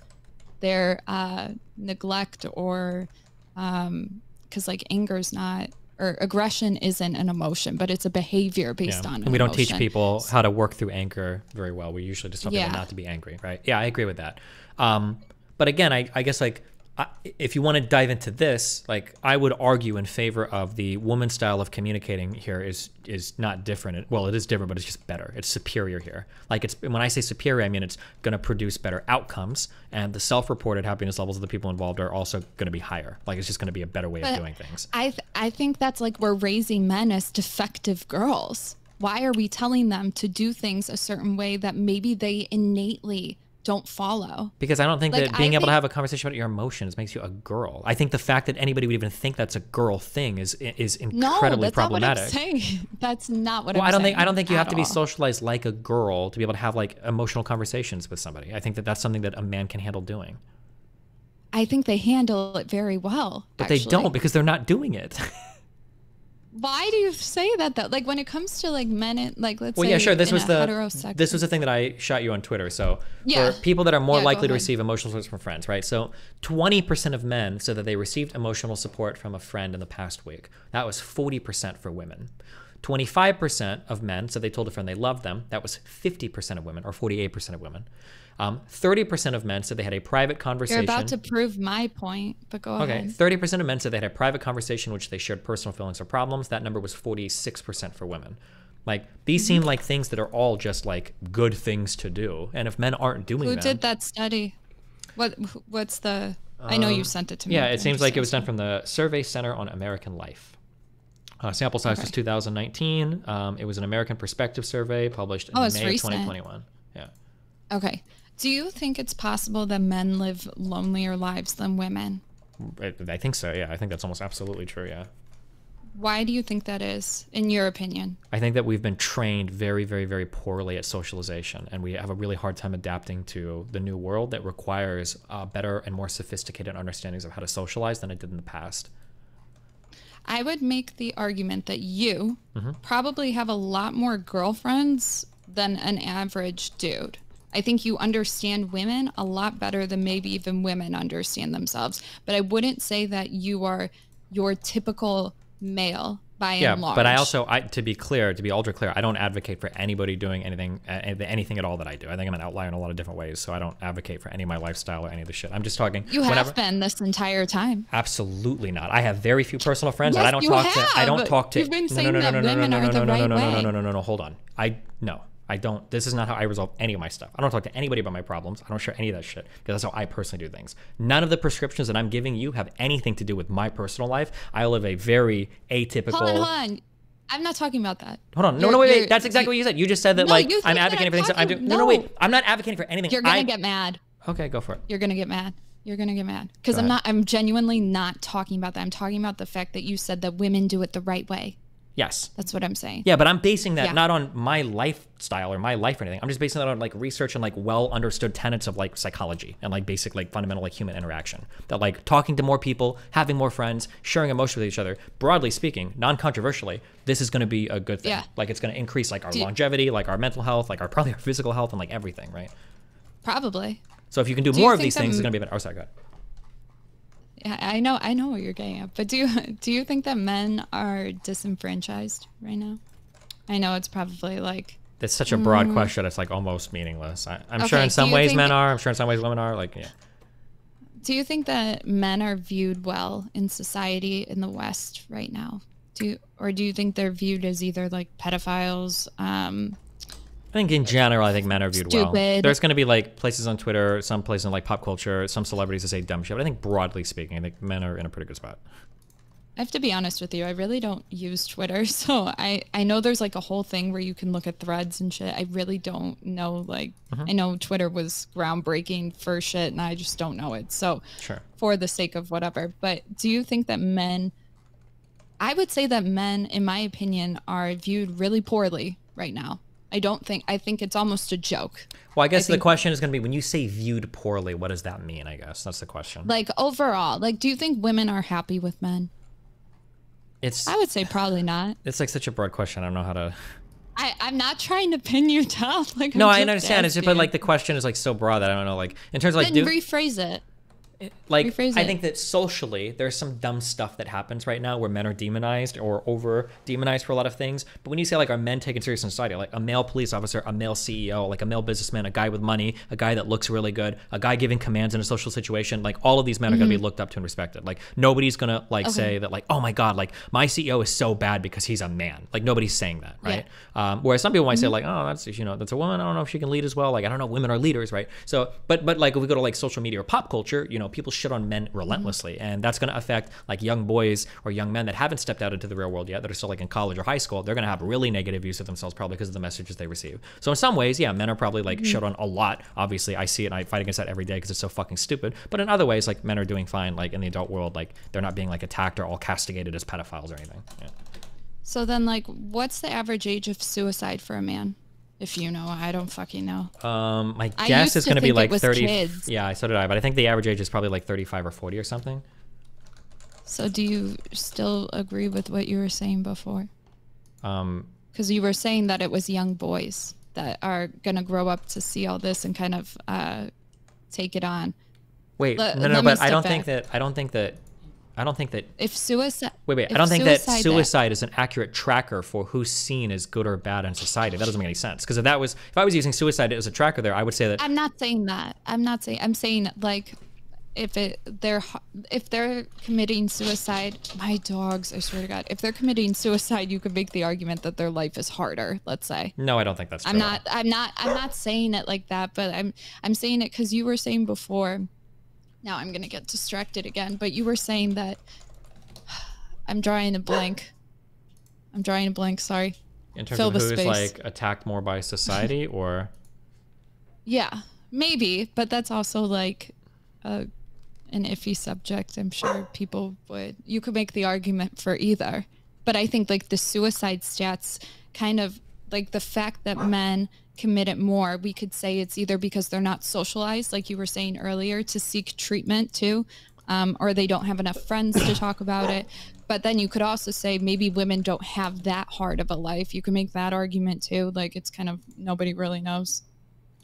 B: their uh, neglect or um cuz like anger is not or aggression isn't an emotion but it's a behavior based
A: Yeah.
B: on
A: And
B: an
A: we don't teach people how to work through anger very well. We usually just tell
B: Yeah.
A: people not to be angry, right? Yeah, I agree with that. Um, but again, I, I guess like I, if you want to dive into this, like I would argue in favor of the woman style of communicating here is is not different. Well, it is different, but it's just better. It's superior here. Like it's when I say superior, I mean it's going to produce better outcomes, and the self-reported happiness levels of the people involved are also going to be higher. Like it's just going to be a better way of doing things.
B: I th- I think that's like we're raising men as defective girls. Why are we telling them to do things a certain way that maybe they innately don't follow?
A: Because I don't think
B: Like,
A: that being
B: I
A: able to have a conversation about your emotions makes you a girl. I think the fact that anybody would even think that's a girl thing is is incredibly No,
B: that's
A: problematic.
B: not what I'm saying. That's not what
A: well,
B: I'm
A: I don't
B: saying
A: think I don't think you have to be
B: all.
A: socialized like a girl to be able to have like emotional conversations with somebody. I think that that's something that a man can handle doing.
B: I think they handle it very well.
A: But they don't because they're not doing it.
B: Why do you say that though? Like when it comes to like men, in, like let's
A: well,
B: say
A: yeah, sure. This was the this was the thing that I shot you on Twitter. So
B: Yeah.
A: for people that are more
B: Yeah,
A: likely to receive emotional support from friends, right? So 20% of men said that they received emotional support from a friend in the past week. That was 40% for women. 25% of men said they told a friend they loved them. That was 50% of women, or 48% of women. Um, 30% of men said they had a private conversation.
B: You're about to prove my point, but go
A: Okay,
B: ahead.
A: 30% of men said they had a private conversation which they shared personal feelings or problems. That number was 46% for women. Like these
B: Mm-hmm.
A: seem like things that are all just like good things to do. And if men aren't doing
B: Who
A: them,
B: did that study? What what's the? I know you sent it to me.
A: Um, yeah, it seems like it was done from the Survey Center on American Life. Uh, sample size was 2019. Um, it was an American Perspective survey published in
B: Oh,
A: May
B: recent.
A: of 2021. Yeah.
B: Okay. Do you think it's possible that men live lonelier lives than women?
A: I, I think so. Yeah, I think that's almost absolutely true. Yeah.
B: Why do you think that is, in your opinion?
A: I think that we've been trained very, very, very poorly at socialization, and we have a really hard time adapting to the new world that requires uh, better and more sophisticated understandings of how to socialize than it did in the past.
B: I would make the argument that you
A: Mm-hmm.
B: probably have a lot more girlfriends than an average dude. I think you understand women a lot better than maybe even women understand themselves. But I wouldn't say that you are your typical male by
A: Yeah,
B: and large.
A: but I also, I, to be clear, to be ultra clear, I don't advocate for anybody doing anything, anything at all that I do. I think I'm an outlier in a lot of different ways, so I don't advocate for any of my lifestyle or any of the shit. I'm just talking.
B: you have
A: whenever-
B: been this entire time.
A: Absolutely not. I have very few personal friends, and I don't talk to. I don't talk to.
B: You've been
A: no,
B: saying
A: no, no,
B: that
A: no, no,
B: women
A: no,
B: are
A: no,
B: the
A: no, no,
B: right
A: no, no, no,
B: way.
A: no, no, no, no. Hold on. I no. I don't. This is not how I resolve any of my stuff. I don't talk to anybody about my problems. I don't share any of that shit because that's how I personally do things. None of the prescriptions that I'm giving you have anything to do with my personal life. I live a very atypical.
B: Hold on, hold on. I'm not talking about that.
A: Hold on. No,
B: You're-
A: no, wait, wait. That's exactly what you said. You just said that,
B: No,
A: like, I'm advocating for things. that I'm doing. No, no, wait. I'm not advocating for anything.
B: You're gonna get mad.
A: Okay, go for it.
B: You're gonna get mad. You're gonna get mad because
A: Go
B: I'm
A: ahead.
B: not. I'm genuinely not talking about that. I'm talking about the fact that you said that women do it the right way.
A: Yes.
B: That's what I'm saying.
A: Yeah, but I'm basing that
B: Yeah.
A: not on my lifestyle or my life or anything. I'm just basing that on like research and like well understood tenets of like psychology and like basic like fundamental like human interaction. That like talking to more people, having more friends, sharing emotions with each other, broadly speaking, non-controversially, this is going to be a good thing.
B: Yeah.
A: Like it's going to increase like our
B: Do
A: longevity, like our mental health, like our probably our physical health and like everything, right?
B: Probably.
A: So if you can do,
B: Do
A: more of these things, it's going to be better. Oh, sorry, go ahead.
B: Yeah, I know. I know what you're getting at. But do you do you think that men are disenfranchised right now? I know it's probably like
A: It's such a broad question. It's like almost meaningless. I, I'm sure
B: Mm.
A: In some ways men are. I'm sure in some ways women are. Like, yeah.
B: Do you think that men are viewed well in society in the West right now? Do you, or do you think they're viewed as either like pedophiles? Um,
A: I think in general, I think men are viewed well. There's going to be like places on Twitter, some places in like pop culture, some celebrities that say dumb shit. But I think broadly speaking, I think men are in a pretty good spot.
B: I have to be honest with you. I really don't use Twitter, so I I know there's like a whole thing where you can look at threads and shit. I really don't know. Like
A: Mm-hmm.
B: I know Twitter was groundbreaking for shit, and I just don't know it. So
A: Sure.
B: for the sake of whatever. But do you think that men? I would say that men, in my opinion, are viewed really poorly right now. I don't think. I think it's almost a joke.
A: Well, I guess the
B: think-
A: question is going to be when you say viewed poorly, what does that mean? I guess that's the question.
B: Like overall, like do you think women are happy with men?
A: It's
B: I would say probably not.
A: it's like such a broad question. I don't know how to.
B: I, I'm not trying to pin you down. Like
A: No, I understand. It's just, but like the question is like so broad that I don't know. Like in terms of like,
B: then
A: do,
B: rephrase it.
A: Like
B: rephrase
A: I
B: it.
A: think that socially there's some dumb stuff that happens right now where men are demonized or over demonized for a lot of things. But when you say like are men taken serious in society, like a male police officer, a male CEO, like a male businessman, a guy with money, a guy that looks really good, a guy giving commands in a social situation, like all of these men are going to be looked up to and respected. Like nobody's going to like say that like oh my god, like my CEO is so bad because he's a man. Like nobody's saying that, right? Um, whereas some people might say like oh that's you know that's a woman. I don't know if she can lead as well. Like I don't know, women are leaders, right? So but but like if we go to like social media or pop culture, you know people shit on men mm-hmm. relentlessly, and that's going to affect like young boys or young men that haven't stepped out into the real world yet, that are still like in college or high school. They're going to have really negative views of themselves probably because of the messages they receive. So in some ways, yeah, men are probably like mm-hmm. shit on a lot. Obviously, I see it and I fight against that every day because it's so fucking stupid. But in other ways, like men are doing fine. Like in the adult world, like they're not being like attacked or all castigated as pedophiles or anything. Yeah.
B: So then, like, what's the average age of suicide for a man If you know, I don't fucking know.
A: Um, my
B: I
A: guess is
B: to
A: going to be like 30.
B: kids.
A: Yeah, so did I. But I think the average age is probably like 35 or 40 or something.
B: So do you still agree with what you were saying before?
A: Um,
B: Because you were saying that it was young boys that are gonna grow up to see all this and kind of uh, take it on.
A: wait,
B: Let-
A: no, no, but I don't think that. I don't think that. I don't think that.
B: If suicide,
A: Wait, wait. I don't think that
B: suicide-
A: suicide is an accurate tracker for who's seen as good or bad in society. That doesn't make any sense. Because if that was, if I was using suicide as a tracker, there, I would say that.
B: I'm not saying that. I'm not saying. I'm saying like, if it they're if they're committing suicide, my dogs. I swear to God, if they're committing suicide, you could make the argument that their life is harder. Let's say.
A: No, I don't think that's true.
B: I'm not. I'm not. I'm not saying it like that, but I'm. I'm saying it because you were saying before. Now I'm gonna get distracted again, but you were saying that. I'm drawing a blank. I'm drawing a blank. Sorry.
A: in terms
B: fill
A: of who's
B: space.
A: like attacked more by society or.
B: Yeah, maybe, but that's also like a, an iffy subject. I'm sure people would. You could make the argument for either, but I think like the suicide stats kind of like the fact that men commit it more. We could say it's either because they're not socialized, like you were saying earlier, to seek treatment too, um, or they don't have enough friends to talk about it. But then you could also say maybe women don't have that hard of a life. You can make that argument too. Like it's kind of nobody really knows.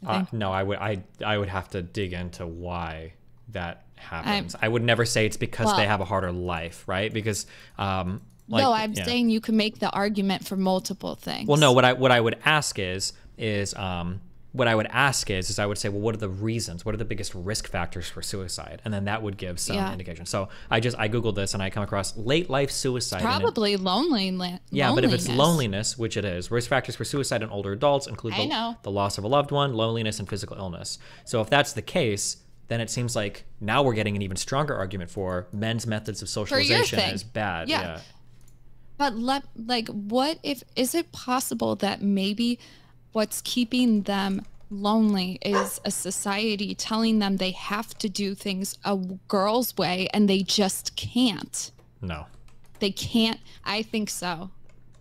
B: I
A: Uh, no, I would I I would have to dig into why that happens. I would never say it's because they have a harder life, right? Because um like,
B: no, I'm
A: yeah.
B: saying you can make the argument for multiple things.
A: Well, no, what I what I would ask is is um what I would ask is is I would say, well, what are the reasons? What are the biggest risk factors for suicide? And then that would give some
B: Yeah.
A: indication. So I just I googled this and I come across late life suicide. it-
B: Probably lonely. la-
A: Yeah, but if it's
B: loneliness.
A: loneliness, which it is, risk factors for suicide in older adults include the,
B: know.
A: the loss of a loved one, loneliness, and physical illness. So if that's the case, then it seems like now we're getting an even stronger argument for men's methods of socialization is bad.
B: Yeah.
A: Yeah.
B: But let like what if is it possible that maybe what's keeping them lonely is a society telling them they have to do things a girl's way and they just can't.
A: No.
B: They can't. I think so.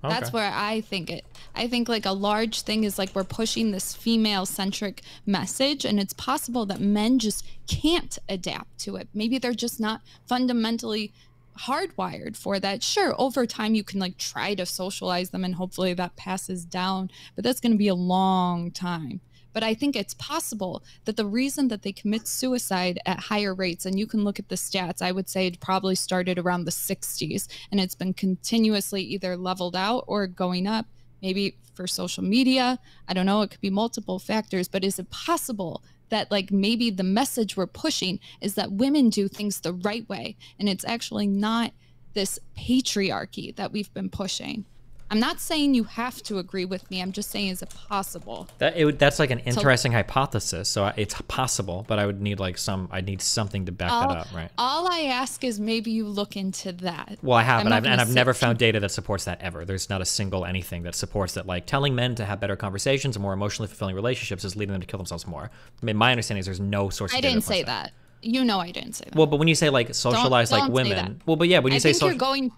B: That's where I think it. I think like a large thing is like we're pushing this female centric message, and it's possible that men just can't adapt to it. Maybe they're just not fundamentally hardwired for that. Sure, over time you can like try to socialize them, and hopefully that passes down, but that's going to be a long time. But I think it's possible that the reason that they commit suicide at higher rates, and you can look at the stats, I would say it probably started around the 60s and it's been continuously either leveled out or going up. Maybe for social media, I don't know, it could be multiple factors, but is it possible that, like, maybe the message we're pushing is that women do things the right way and it's actually not this patriarchy that we've been pushing? I'm not saying you have to agree with me. I'm just saying, is it possible?
A: That it, would- that's like an interesting hypothesis. So I- it's possible, but I would need like some. I need something to back
B: all,
A: that up, right?
B: all I ask is maybe you look into that.
A: Well, I have,
B: I'm
A: but
B: not
A: I've, and I've never found data that supports that ever. There's not a single anything that supports that. Like telling men to have better conversations and more emotionally fulfilling relationships is leading them to kill themselves more. I mean, my understanding is there's no source.
B: I didn't say that. You know I didn't say that.
A: Well, but when you say like socialize like
B: don't say that.
A: women, well, but yeah, when you
B: I
A: say
B: think
A: social,
B: you're going.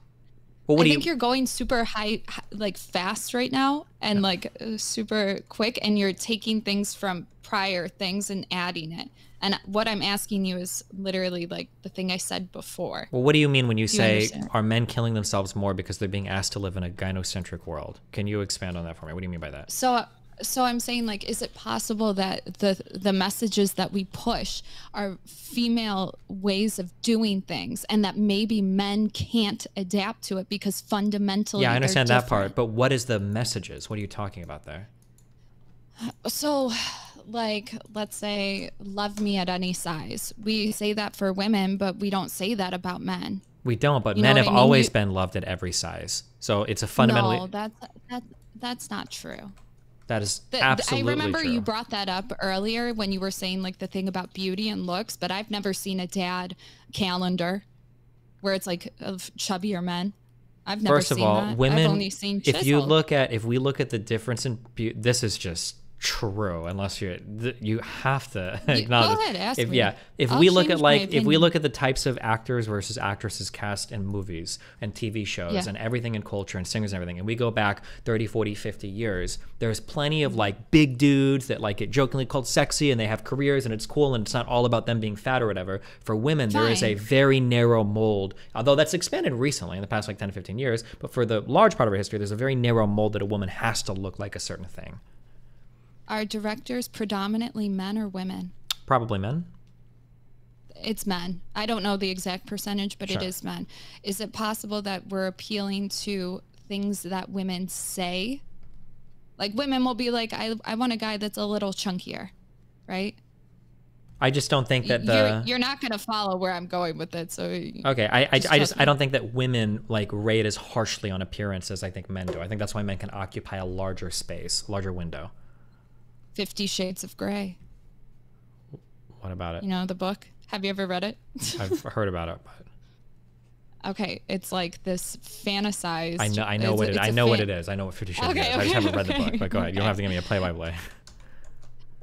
A: Well, what
B: I
A: do
B: think
A: you?
B: you... are going super high, like fast right now, and like uh, super quick, and you're taking things from prior things and adding it. And what I'm asking you is literally like the thing I said before.
A: Well, what do you mean when you say
B: understand?
A: are men killing themselves more because they're being asked to live in a gynocentric world? Can you expand on that for me? What do you mean by that?
B: So, so I'm saying like, is it possible that the the messages that we push are female ways of doing things, and that maybe men can't adapt to it because fundamentally,
A: Yeah, I understand that part, but what is the messages? What are you talking about there?
B: So, like, let's say, love me at any size. We say that for women, but we don't say that about men.
A: We don't, but
B: You
A: men have
B: I mean?
A: always
B: You-
A: been loved at every size. So it's a fundamentally
B: No, that's that that's not true.
A: That is
B: The-
A: absolutely
B: I remember
A: true.
B: you brought that up earlier when you were saying like the thing about beauty and looks, but I've never seen a dad calendar where it's like of chubbier men. I've never
A: First of
B: seen
A: all,
B: that.
A: women.
B: I've only seen
A: if you look at if we look at the difference in beauty, this is just true unless you're th- you have to
B: go
A: acknowledge
B: ahead, ask
A: if
B: me.
A: yeah if
B: I'll
A: we look at like if we look at the types of actors versus actresses cast in movies and tv shows
B: Yeah.
A: and everything in culture and singers and everything and we go back 30 40 50 years there's plenty of like big dudes that like get jokingly called sexy and they have careers and it's cool and it's not all about them being fat or whatever. For women there is a very narrow mold although that's expanded recently in the past like 10 to 15 years but for the large part of our history there's a very narrow mold that a woman has to look like a certain thing
B: Are directors predominantly men or women?
A: probably men
B: It's men. I don't know the exact percentage, but it
A: Sure.
B: is men. Is it possible that we're appealing to things that women say? Like women will be like, I, I want a guy that's a little chunkier, right?
A: I just don't think that the
B: you're, you're not going to follow where I'm going with it. So
A: okay. I I,
B: Just
A: I just. I don't think that women like rate as harshly on appearance as I think men do. I think that's why men can occupy a larger space, larger window.
B: Fifty Shades of Grey,
A: What about it?
B: you know, the book. Have you ever read it?
A: I've heard about it, but
B: okay. It's like this fantasized.
A: I know I know what it I know what it is. I know what Fifty Shades
B: Okay,
A: is. I just haven't read the book. But go ahead. You don't have to give me a play by play.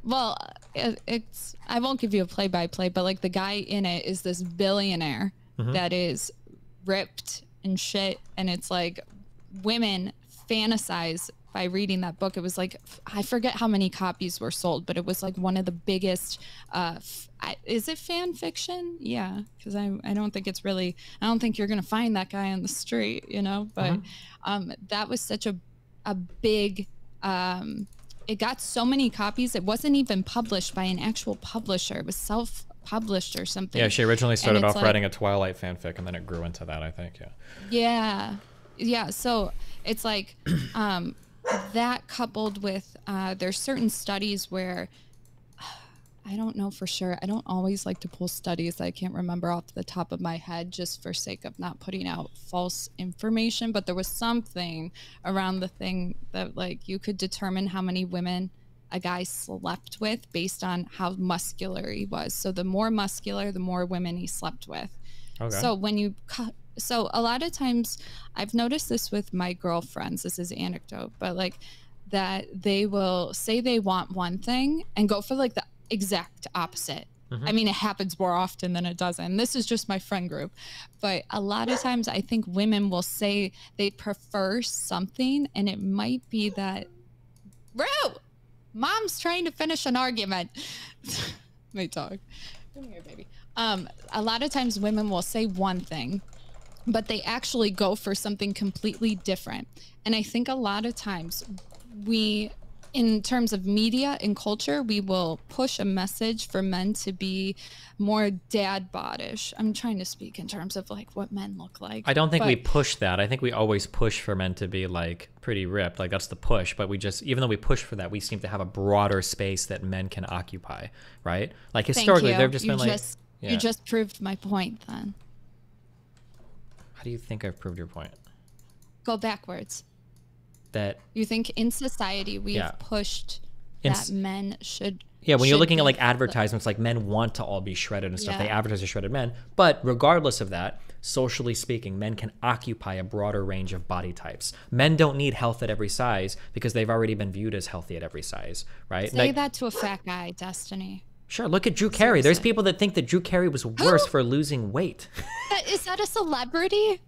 B: Well, it, it's I won't give you a play by play, but like the guy in it is this billionaire
A: Mm-hmm.
B: that is ripped and shit, and it's like women fantasize by reading that book. It was like I forget how many copies were sold, but it was like one of the biggest. Uh, f- I, is it fan fiction? Yeah, because I I don't think it's really. I don't think you're gonna find that guy on the street, you know. But um, that was such a a big um, it got so many copies it wasn't even published by an actual publisher it was self-published or something
A: Yeah, she originally started off
B: like-
A: writing a Twilight fanfic, and then it grew into that. I think. Yeah.
B: yeah yeah so it's like um, that coupled with uh, there's certain studies where i don't know for sure. I don't always like to pull studies. I can't remember off the top of my head just for sake of not putting out false information but there was something around the thing that like you could determine how many women a guy slept with based on how muscular he was. So the more muscular the more women he slept with.
A: Okay.
B: so when you cut, so a lot of times I've noticed this with my girlfriends. This is anecdote, but like that they will say they want one thing and go for like the exact opposite. I mean, it happens more often than it doesn't. This is just my friend group. But a lot of times I think women will say they prefer something and it might be that, bro, mom's trying to finish an argument. my dog. Come here, baby. Um, a lot of times women will say one thing, but they actually go for something completely different. And I think a lot of times we, in terms of media and culture, we will push a message for men to be more dad bodish. I'm trying to speak in terms of like what men look like.
A: I don't think we push that. I think we always push for men to be like pretty ripped. Like that's the push. But we just, even though we push for that, we seem to have a broader space that men can occupy, right? Like historically, they've just
B: you
A: been like,
B: just,
A: yeah.
B: You just proved my point then.
A: How do you think I've proved your point?
B: Go backwards.
A: That
B: You think in society we've
A: Yeah.
B: pushed
A: In
B: that men should.
A: Yeah, when you're looking at like advertisements, like men want to all be shredded and stuff. They advertise as shredded men. But regardless of that, socially speaking, men can occupy a broader range of body types. Men don't need health at every size because they've already been viewed as healthy at every size, right?
B: Say
A: Like,
B: that to a fat guy, Destiny.
A: Sure, look at Drew Carey. There's people that think that Drew Carey was worse for losing weight.
B: Is that a celebrity?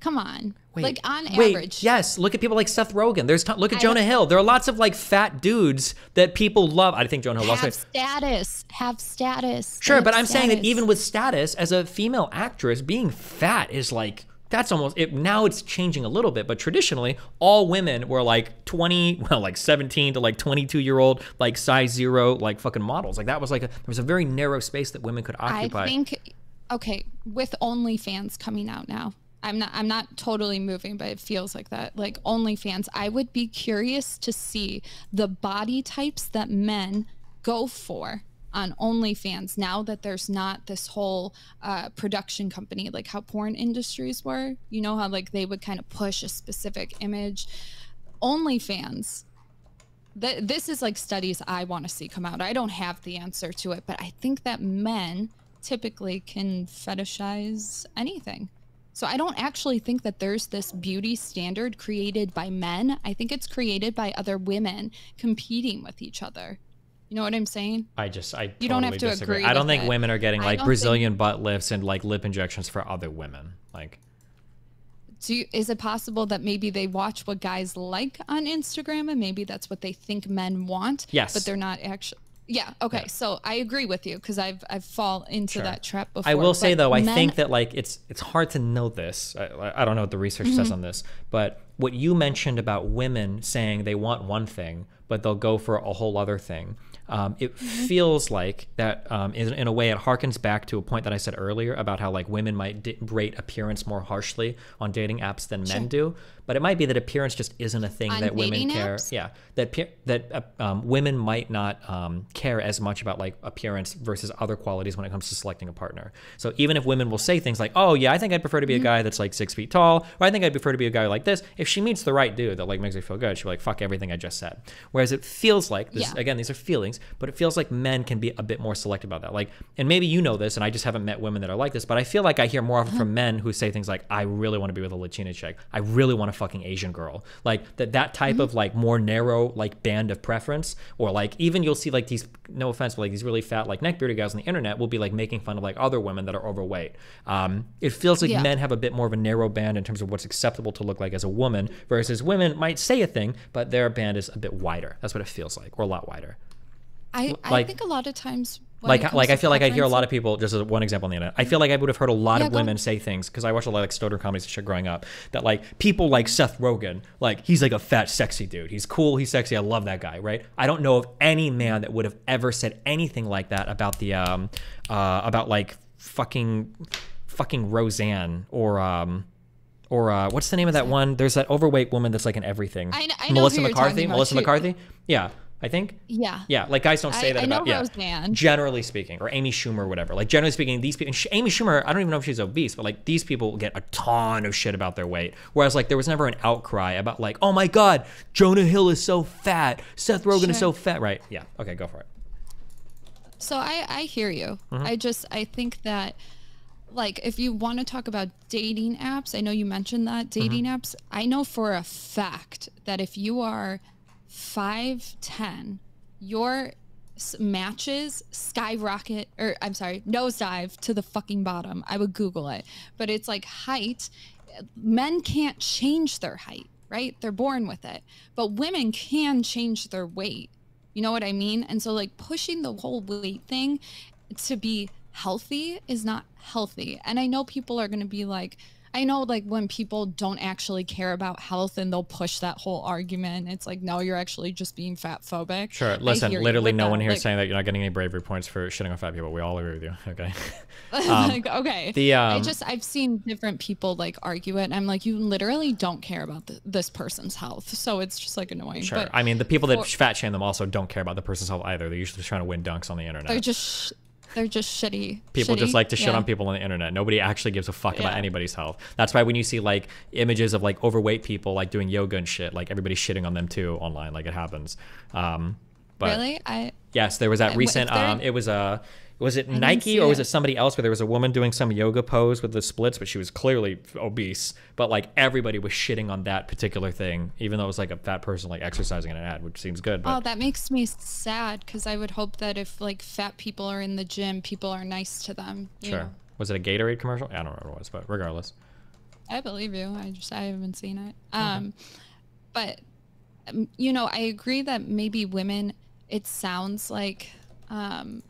B: Come on.
A: Wait,
B: like on
A: wait,
B: average.
A: yes. Look at people like Seth Rogen. There's t- look at
B: I
A: Jonah Hill. There are lots of like fat dudes that people love. I think Jonah Hill lost
B: Have
A: weight.
B: status. Have status.
A: Sure,
B: have
A: but I'm saying that even with status as a female actress, being fat is like that's almost it now it's changing a little bit, but traditionally all women were like 20, well like 17 to like 22 year old like size 0 like fucking models. Like that was like a, there was a very narrow space that women could occupy.
B: I think okay, with OnlyFans coming out now. I'm not I'm not totally moving, but it feels like that. Like OnlyFans, I would be curious to see the body types that men go for on OnlyFans now that there's not this whole uh, production company like how porn industries were. You know how like they would kind of push a specific image. OnlyFans th- this is like studies I want to see come out. I don't have the answer to it, but I think that men typically can fetishize anything. So I don't actually think that there's this beauty standard created by men. I think it's created by other women competing with each other. You know what I'm saying?
A: I just I
B: You don't have to
A: disagree.
B: agree
A: I don't think
B: it.
A: women are getting like Brazilian butt lifts and like lip injections for other women. Like
B: Do you, is it possible that maybe they watch what guys like on Instagram and maybe that's what they think men want?
A: Yes.
B: But they're not actually. Yeah. Okay.
A: Yeah.
B: So I agree with you because I've I've fall into
A: Sure.
B: that trap before.
A: I will say though, I
B: men-
A: think that like it's it's hard to know this. I, I don't know what the research says
B: Mm-hmm.
A: on this, but what you mentioned about women saying they want one thing, but they'll go for a whole other thing. Um, it
B: Mm-hmm.
A: feels like that um, in, in a way it harkens back to a point that I said earlier about how like women might di- rate appearance more harshly on dating apps than men
B: Sure.
A: do. But it might be that appearance just isn't a thing
B: On
A: that women care.
B: apps?
A: Yeah, that that uh, um, women might not um, care as much about like appearance versus other qualities when it comes to selecting a partner. So even if women will say things like, "Oh yeah, I think I'd prefer to be a
B: Mm-hmm.
A: guy that's like six feet tall," or "I think I'd prefer to be a guy like this," if she meets the right dude that like makes her feel good, she'll be like, "Fuck everything I just said." Whereas it feels like this
B: Yeah.
A: again, these are feelings, but it feels like men can be a bit more selective about that. Like, and maybe you know this, and I just haven't met women that are like this, but I feel like I hear more often from men who say things like, "I really want to be with a Latina chick. I really want a fucking Asian girl." Like that that type of like more narrow like band of preference, or like even you'll see like these no offense, but like these really fat like neck bearded guys on the internet will be like making fun of like other women that are overweight. Um, it feels like
B: Yeah.
A: men have a bit more of a narrow band in terms of what's acceptable to look like as a woman, versus women might say a thing, but their band is a bit wider. That's what it feels like, or a lot wider
B: I, I
A: like-
B: think a lot of times. When
A: like like I feel like I hear a lot of people just as one example on the internet. I feel like I would have heard a lot
B: Yeah,
A: of women
B: on.
A: say things because I watched a lot of like stoner comedies and shit growing up that like people like Seth Rogen, like he's like a fat sexy dude. He's cool, he's sexy. I love that guy, right? I don't know of any man that would have ever said anything like that about the um uh about like fucking fucking Roseanne or um or uh, what's the name of that one? There's that overweight woman that's like in everything.
B: I I know
A: Melissa McCarthy. Melissa
B: She-
A: McCarthy. Yeah, I think.
B: Yeah.
A: Yeah, like guys don't say
B: I-
A: that
B: I know
A: about yeah.
B: Roseanne.
A: Generally speaking, or Amy Schumer, or whatever. Like generally speaking, these people. and Sh- Amy Schumer, I don't even know if she's obese, but like these people get a ton of shit about their weight. Whereas like there was never an outcry about like, oh my god, Jonah Hill is so fat, Seth Rogen is so fat. Right? Yeah. Okay, go for it.
B: So I I hear you.
A: Mm-hmm.
B: I just I think that like if you want to talk about dating apps, I know you mentioned that dating
A: Mm-hmm.
B: apps. I know for a fact that if you are 5'10, your matches skyrocket or I'm sorry, nosedive to the fucking bottom. I would google it. But it's like height men can't change their height, right? They're born with it. But women can change their weight. You know what I mean? And so, like, pushing the whole weight thing to be healthy is not healthy. And I know people are going to be like, I know, like, when people don't actually care about health and they'll push that whole argument, it's like, no, you're actually just being fat phobic.
A: Sure. Listen, literally no
B: that.
A: one here is
B: Like-
A: saying that you're not getting any bravery points for shitting on fat people. We all agree with you. Okay.
B: like, okay.
A: the,
B: I
A: um,
B: just I've seen different people like argue it, and I'm like, you literally don't care about th- this person's health, so it's just like annoying.
A: Sure.
B: But
A: I mean, the people that
B: for-
A: fat shame them also don't care about the person's health either. They're usually just trying to win dunks on the internet.
B: they're just they're just shitty.
A: People just like to shit
B: Yeah.
A: on people on the internet. Nobody actually gives a fuck about anybody's health. That's why when you see like images of like overweight people like doing yoga and shit, like everybody's shitting on them too online. Like it happens. Um, but
B: Really, I
A: yes, there was that recent. Um, it was a. Was it
B: didn't
A: Nike or was
B: it.
A: it somebody else where there was a woman doing some yoga pose with the splits, but she was clearly obese. But like everybody was shitting on that particular thing, even though it was like a fat person like exercising in an ad, which seems good. But
B: oh that makes me sad because I would hope that if like fat people are in the gym, people are nice to them.
A: sure,
B: know?
A: was it a Gatorade commercial? I don't remember what it was, but regardless.
B: I believe you. I just I haven't seen it. Um, but um, you know, I agree that maybe women. It sounds like. Um,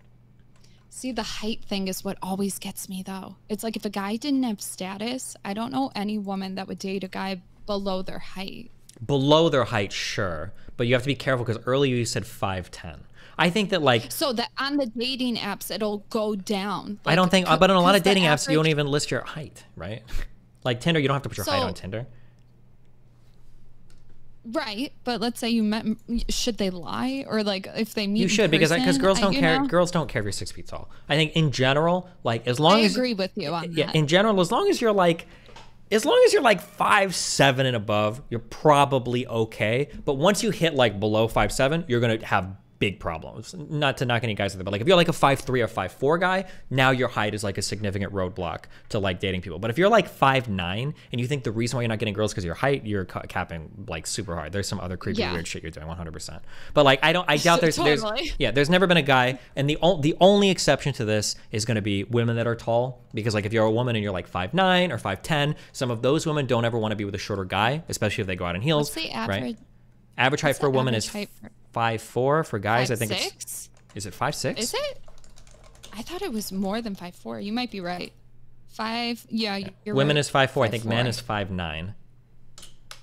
B: see, the height thing is what always gets me though. It's like if a guy didn't have status, I don't know any woman that would date a guy below their height.
A: below their height, sure, but you have to be careful because earlier you said five ten. I think that like
B: So that on the dating apps, it'll go down.
A: I don't think, but on a lot of dating apps, you don't even list your height, right? Like Tinder, you don't have to put your height
B: So-
A: on Tinder.
B: Right, but let's say you met. Should they lie or like if they meet?
A: You should because because girls don't
B: you
A: care.
B: know?
A: Girls don't care if you're six feet tall. I think in general, like as long
B: I
A: as
B: agree with you on
A: yeah,
B: that.
A: in general, as long as you're like, as long as you're like five seven and above, you're probably okay. But once you hit like below five seven, you're gonna have big problems. Not to knock any guys out there, but like if you're like a five three or five four guy, now your height is like a significant roadblock to like dating people. But if you're like five nine and you think the reason why you're not getting girls because your height, you're ca- capping like super hard. There's some other creepy
B: Yeah.
A: weird shit you're doing 100. percent But like I don't, I doubt there's there's yeah, there's never been a guy, and the o- the only exception to this is going to be women that are tall, because like if you're a woman and you're like five nine or five ten, some of those women don't ever want to be with a shorter guy, especially if they go out in heels.
B: What's the
A: right?
B: average?
A: Average height for a woman is
B: height for-
A: five four. For guys, I
B: Five,
A: think it's
B: six?
A: is it five six?
B: Is it? I thought it was more than five four. You might be right. Five. Yeah, you're
A: Women
B: right.
A: is five four. I think men is five nine.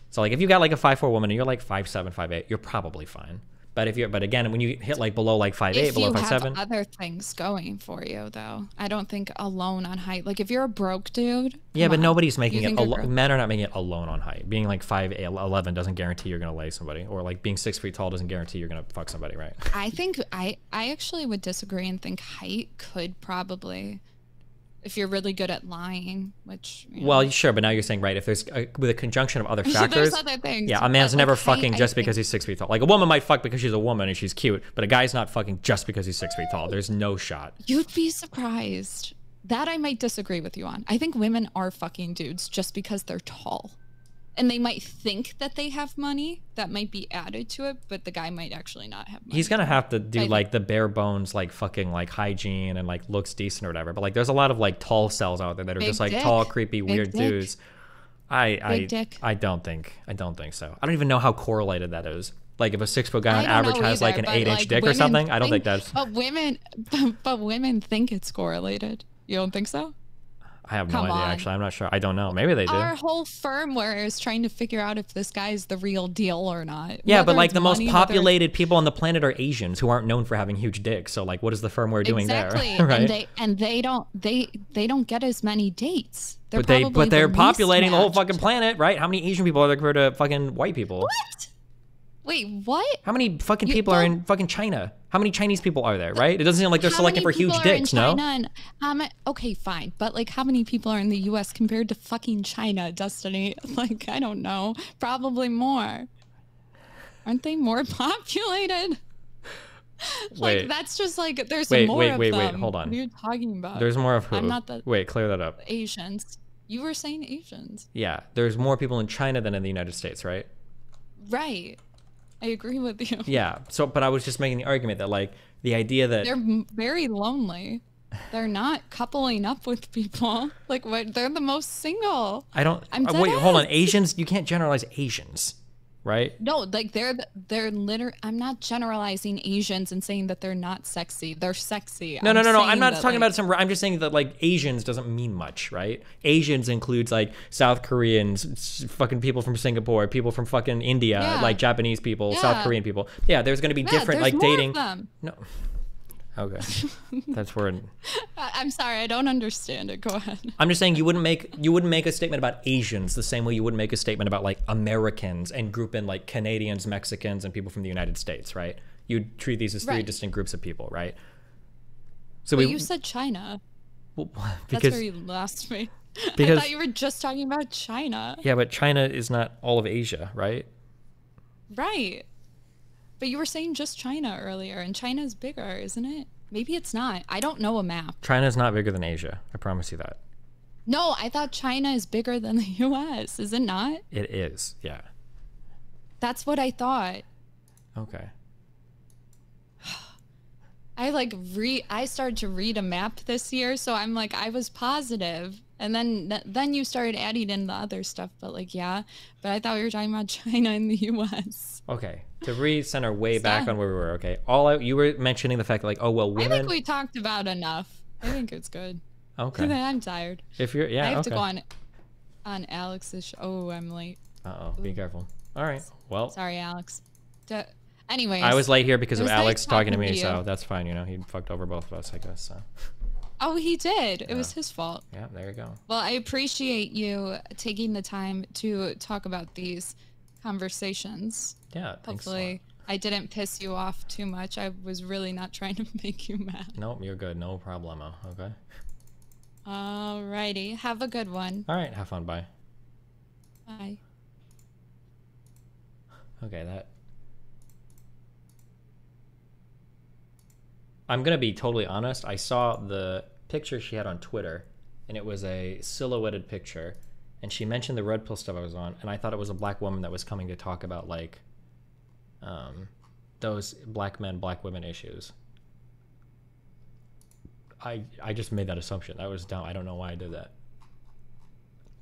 A: So like if you got like a five four woman and you're like five seven five eight, you're probably fine. But if you're but again when you hit like below like five eight, below five seven,
B: other things going for you, though, I don't think alone on height. Like if you're a broke dude.
A: Yeah, but
B: on.
A: nobody's making
B: You
A: it.
B: think you're
A: Alo-
B: gross.
A: men are not making it alone on height. Being like five eleven doesn't guarantee you're gonna lay somebody, or like being six feet tall doesn't guarantee you're gonna fuck somebody, right?
B: I think I I actually would disagree and think height could probably, if you're really good at lying, which you know,
A: Well, sure, but now you're saying right if there's a, with a conjunction of other
B: there's
A: factors.
B: other things.
A: Yeah, a man's never
B: like,
A: fucking
B: I
A: just
B: think-
A: because he's six feet tall. Like a woman might fuck because she's a woman and she's cute, but a guy's not fucking just because he's six feet tall. There's no shot.
B: You'd be surprised. That I might disagree with you on. I think women are fucking dudes just because they're tall. And they might think that they have money that might be added to it, but the guy might actually not have money.
A: He's gonna have to do
B: I-
A: like the bare bones, like fucking like hygiene and like looks decent or whatever. But like, there's a lot of like tall cells out there that are
B: Big
A: just like
B: dick.
A: tall, creepy,
B: Big
A: weird
B: dick.
A: dudes. I I
B: Big dick.
A: I don't think I don't think so. I don't even know how correlated that is. Like if a six foot guy on average has
B: either,
A: like an eight inch
B: like,
A: dick or something, I don't think that's.
B: But women, but, but women think it's correlated. You don't think so?
A: I have no idea
B: on.
A: actually. I'm not sure. I don't know. Maybe they do.
B: Our whole firmware is trying to figure out if this guy is the real deal or not.
A: Yeah, but like the most
B: whether
A: populated people on the planet are Asians who aren't known for having huge dicks. So like, what is the firmware doing
B: exactly.
A: there? right?
B: And they and they don't they they don't get as many dates. They're
A: but they but they're
B: the
A: populating the whole fucking planet, right? How many Asian people are there compared to fucking white people?
B: What? Wait, what?
A: How many fucking
B: You-
A: people are in fucking China? How many Chinese people are there, right? It doesn't seem like they're selecting for huge
B: people are in
A: dicks, no?
B: And ma- okay, fine. But like how many people are in the US compared to fucking China, Destiny? Like, I don't know. Probably more. Aren't they more populated?
A: Wait.
B: Like that's just like there's
A: Wait,
B: more
A: wait,
B: of
A: wait, wait,
B: them.
A: hold on.
B: What are you talking about?
A: There's more of who?
B: I'm not the-
A: Wait, clear that up.
B: Asians. You were saying Asians.
A: Yeah, there's more people in China than in the United States, right?
B: Right. I agree with you.
A: Yeah. So, but I was just making the argument that like the idea that
B: They're very lonely. They're not coupling up with people. Like what? They're the most single.
A: I don't.
B: I'm
A: uh, wait, hold on. Asians, you can't generalize Asians, right?
B: No, like they're they're liter. I'm not generalizing Asians and saying that they're not sexy. They're sexy.
A: No, no, no, no. I'm not talking
B: like,
A: about some. I'm just saying that like Asians doesn't mean much, right? Asians includes like South Koreans, fucking people from Singapore, people from fucking India,
B: Yeah.
A: like Japanese people, South Korean people. Yeah, there's gonna be
B: Yeah,
A: different like dating. No. Okay, that's where
B: I'm sorry, I don't understand it. Go ahead.
A: I'm just saying you wouldn't make you wouldn't make a statement about Asians the same way you wouldn't make a statement about like Americans and group in like Canadians, Mexicans, and people from the United States, right? You'd treat these as three
B: Right.
A: distinct groups of people, right? So
B: But
A: we
B: you said China.
A: well,
B: That's where you lost me.
A: Because, I
B: thought you were just talking about China.
A: yeah, but China is not all of Asia, right?
B: Right. But you were saying just China earlier, and China's bigger, isn't it? Maybe it's not. I don't know a map.
A: China is not bigger than Asia. I promise you that.
B: No, I thought China is bigger than the US. Is it not?
A: It is. Yeah.
B: That's what I thought.
A: Okay.
B: I like re I started to read a map this year, so I'm like I was positive. And then then you started adding in the other stuff, but like yeah, but I thought we were talking about China and the US.
A: Okay. To recenter way back on where we were. Okay. All I, you were mentioning the fact that like, oh well, women.
B: I think we talked about enough. I think it's good.
A: okay.
B: I'm tired.
A: If you're yeah.
B: I have
A: okay.
B: to go on on Alex's show. Oh, I'm late.
A: Uh oh. Be careful. All right. Well.
B: Sorry, Alex. D- anyways,
A: I was late here because of Alex talking to me,
B: to
A: so that's fine. You know, he fucked over both of us, I guess. So
B: Oh, he did. It was his fault.
A: yeah, there you go.
B: Well, I appreciate you taking the time to talk about these conversations.
A: Yeah. Thanks a lot.
B: Hopefully, I didn't piss you off too much. I was really not trying to make you mad.
A: Nope, you're good. No problemo. Okay.
B: Alrighty. Have a good one.
A: All right. Have fun. Bye.
B: Bye.
A: Okay. That I'm gonna be totally honest. I saw the picture she had on Twitter, and it was a silhouetted picture, and she mentioned the red pill stuff I was on, and I thought it was a black woman that was coming to talk about like, um, those black men, black women issues. I I just made that assumption. That was dumb. I don't know why I did that.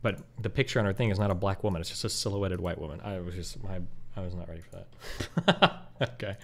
A: But the picture on her thing is not a black woman. It's just a silhouetted white woman. I was just my I was not ready for that. okay.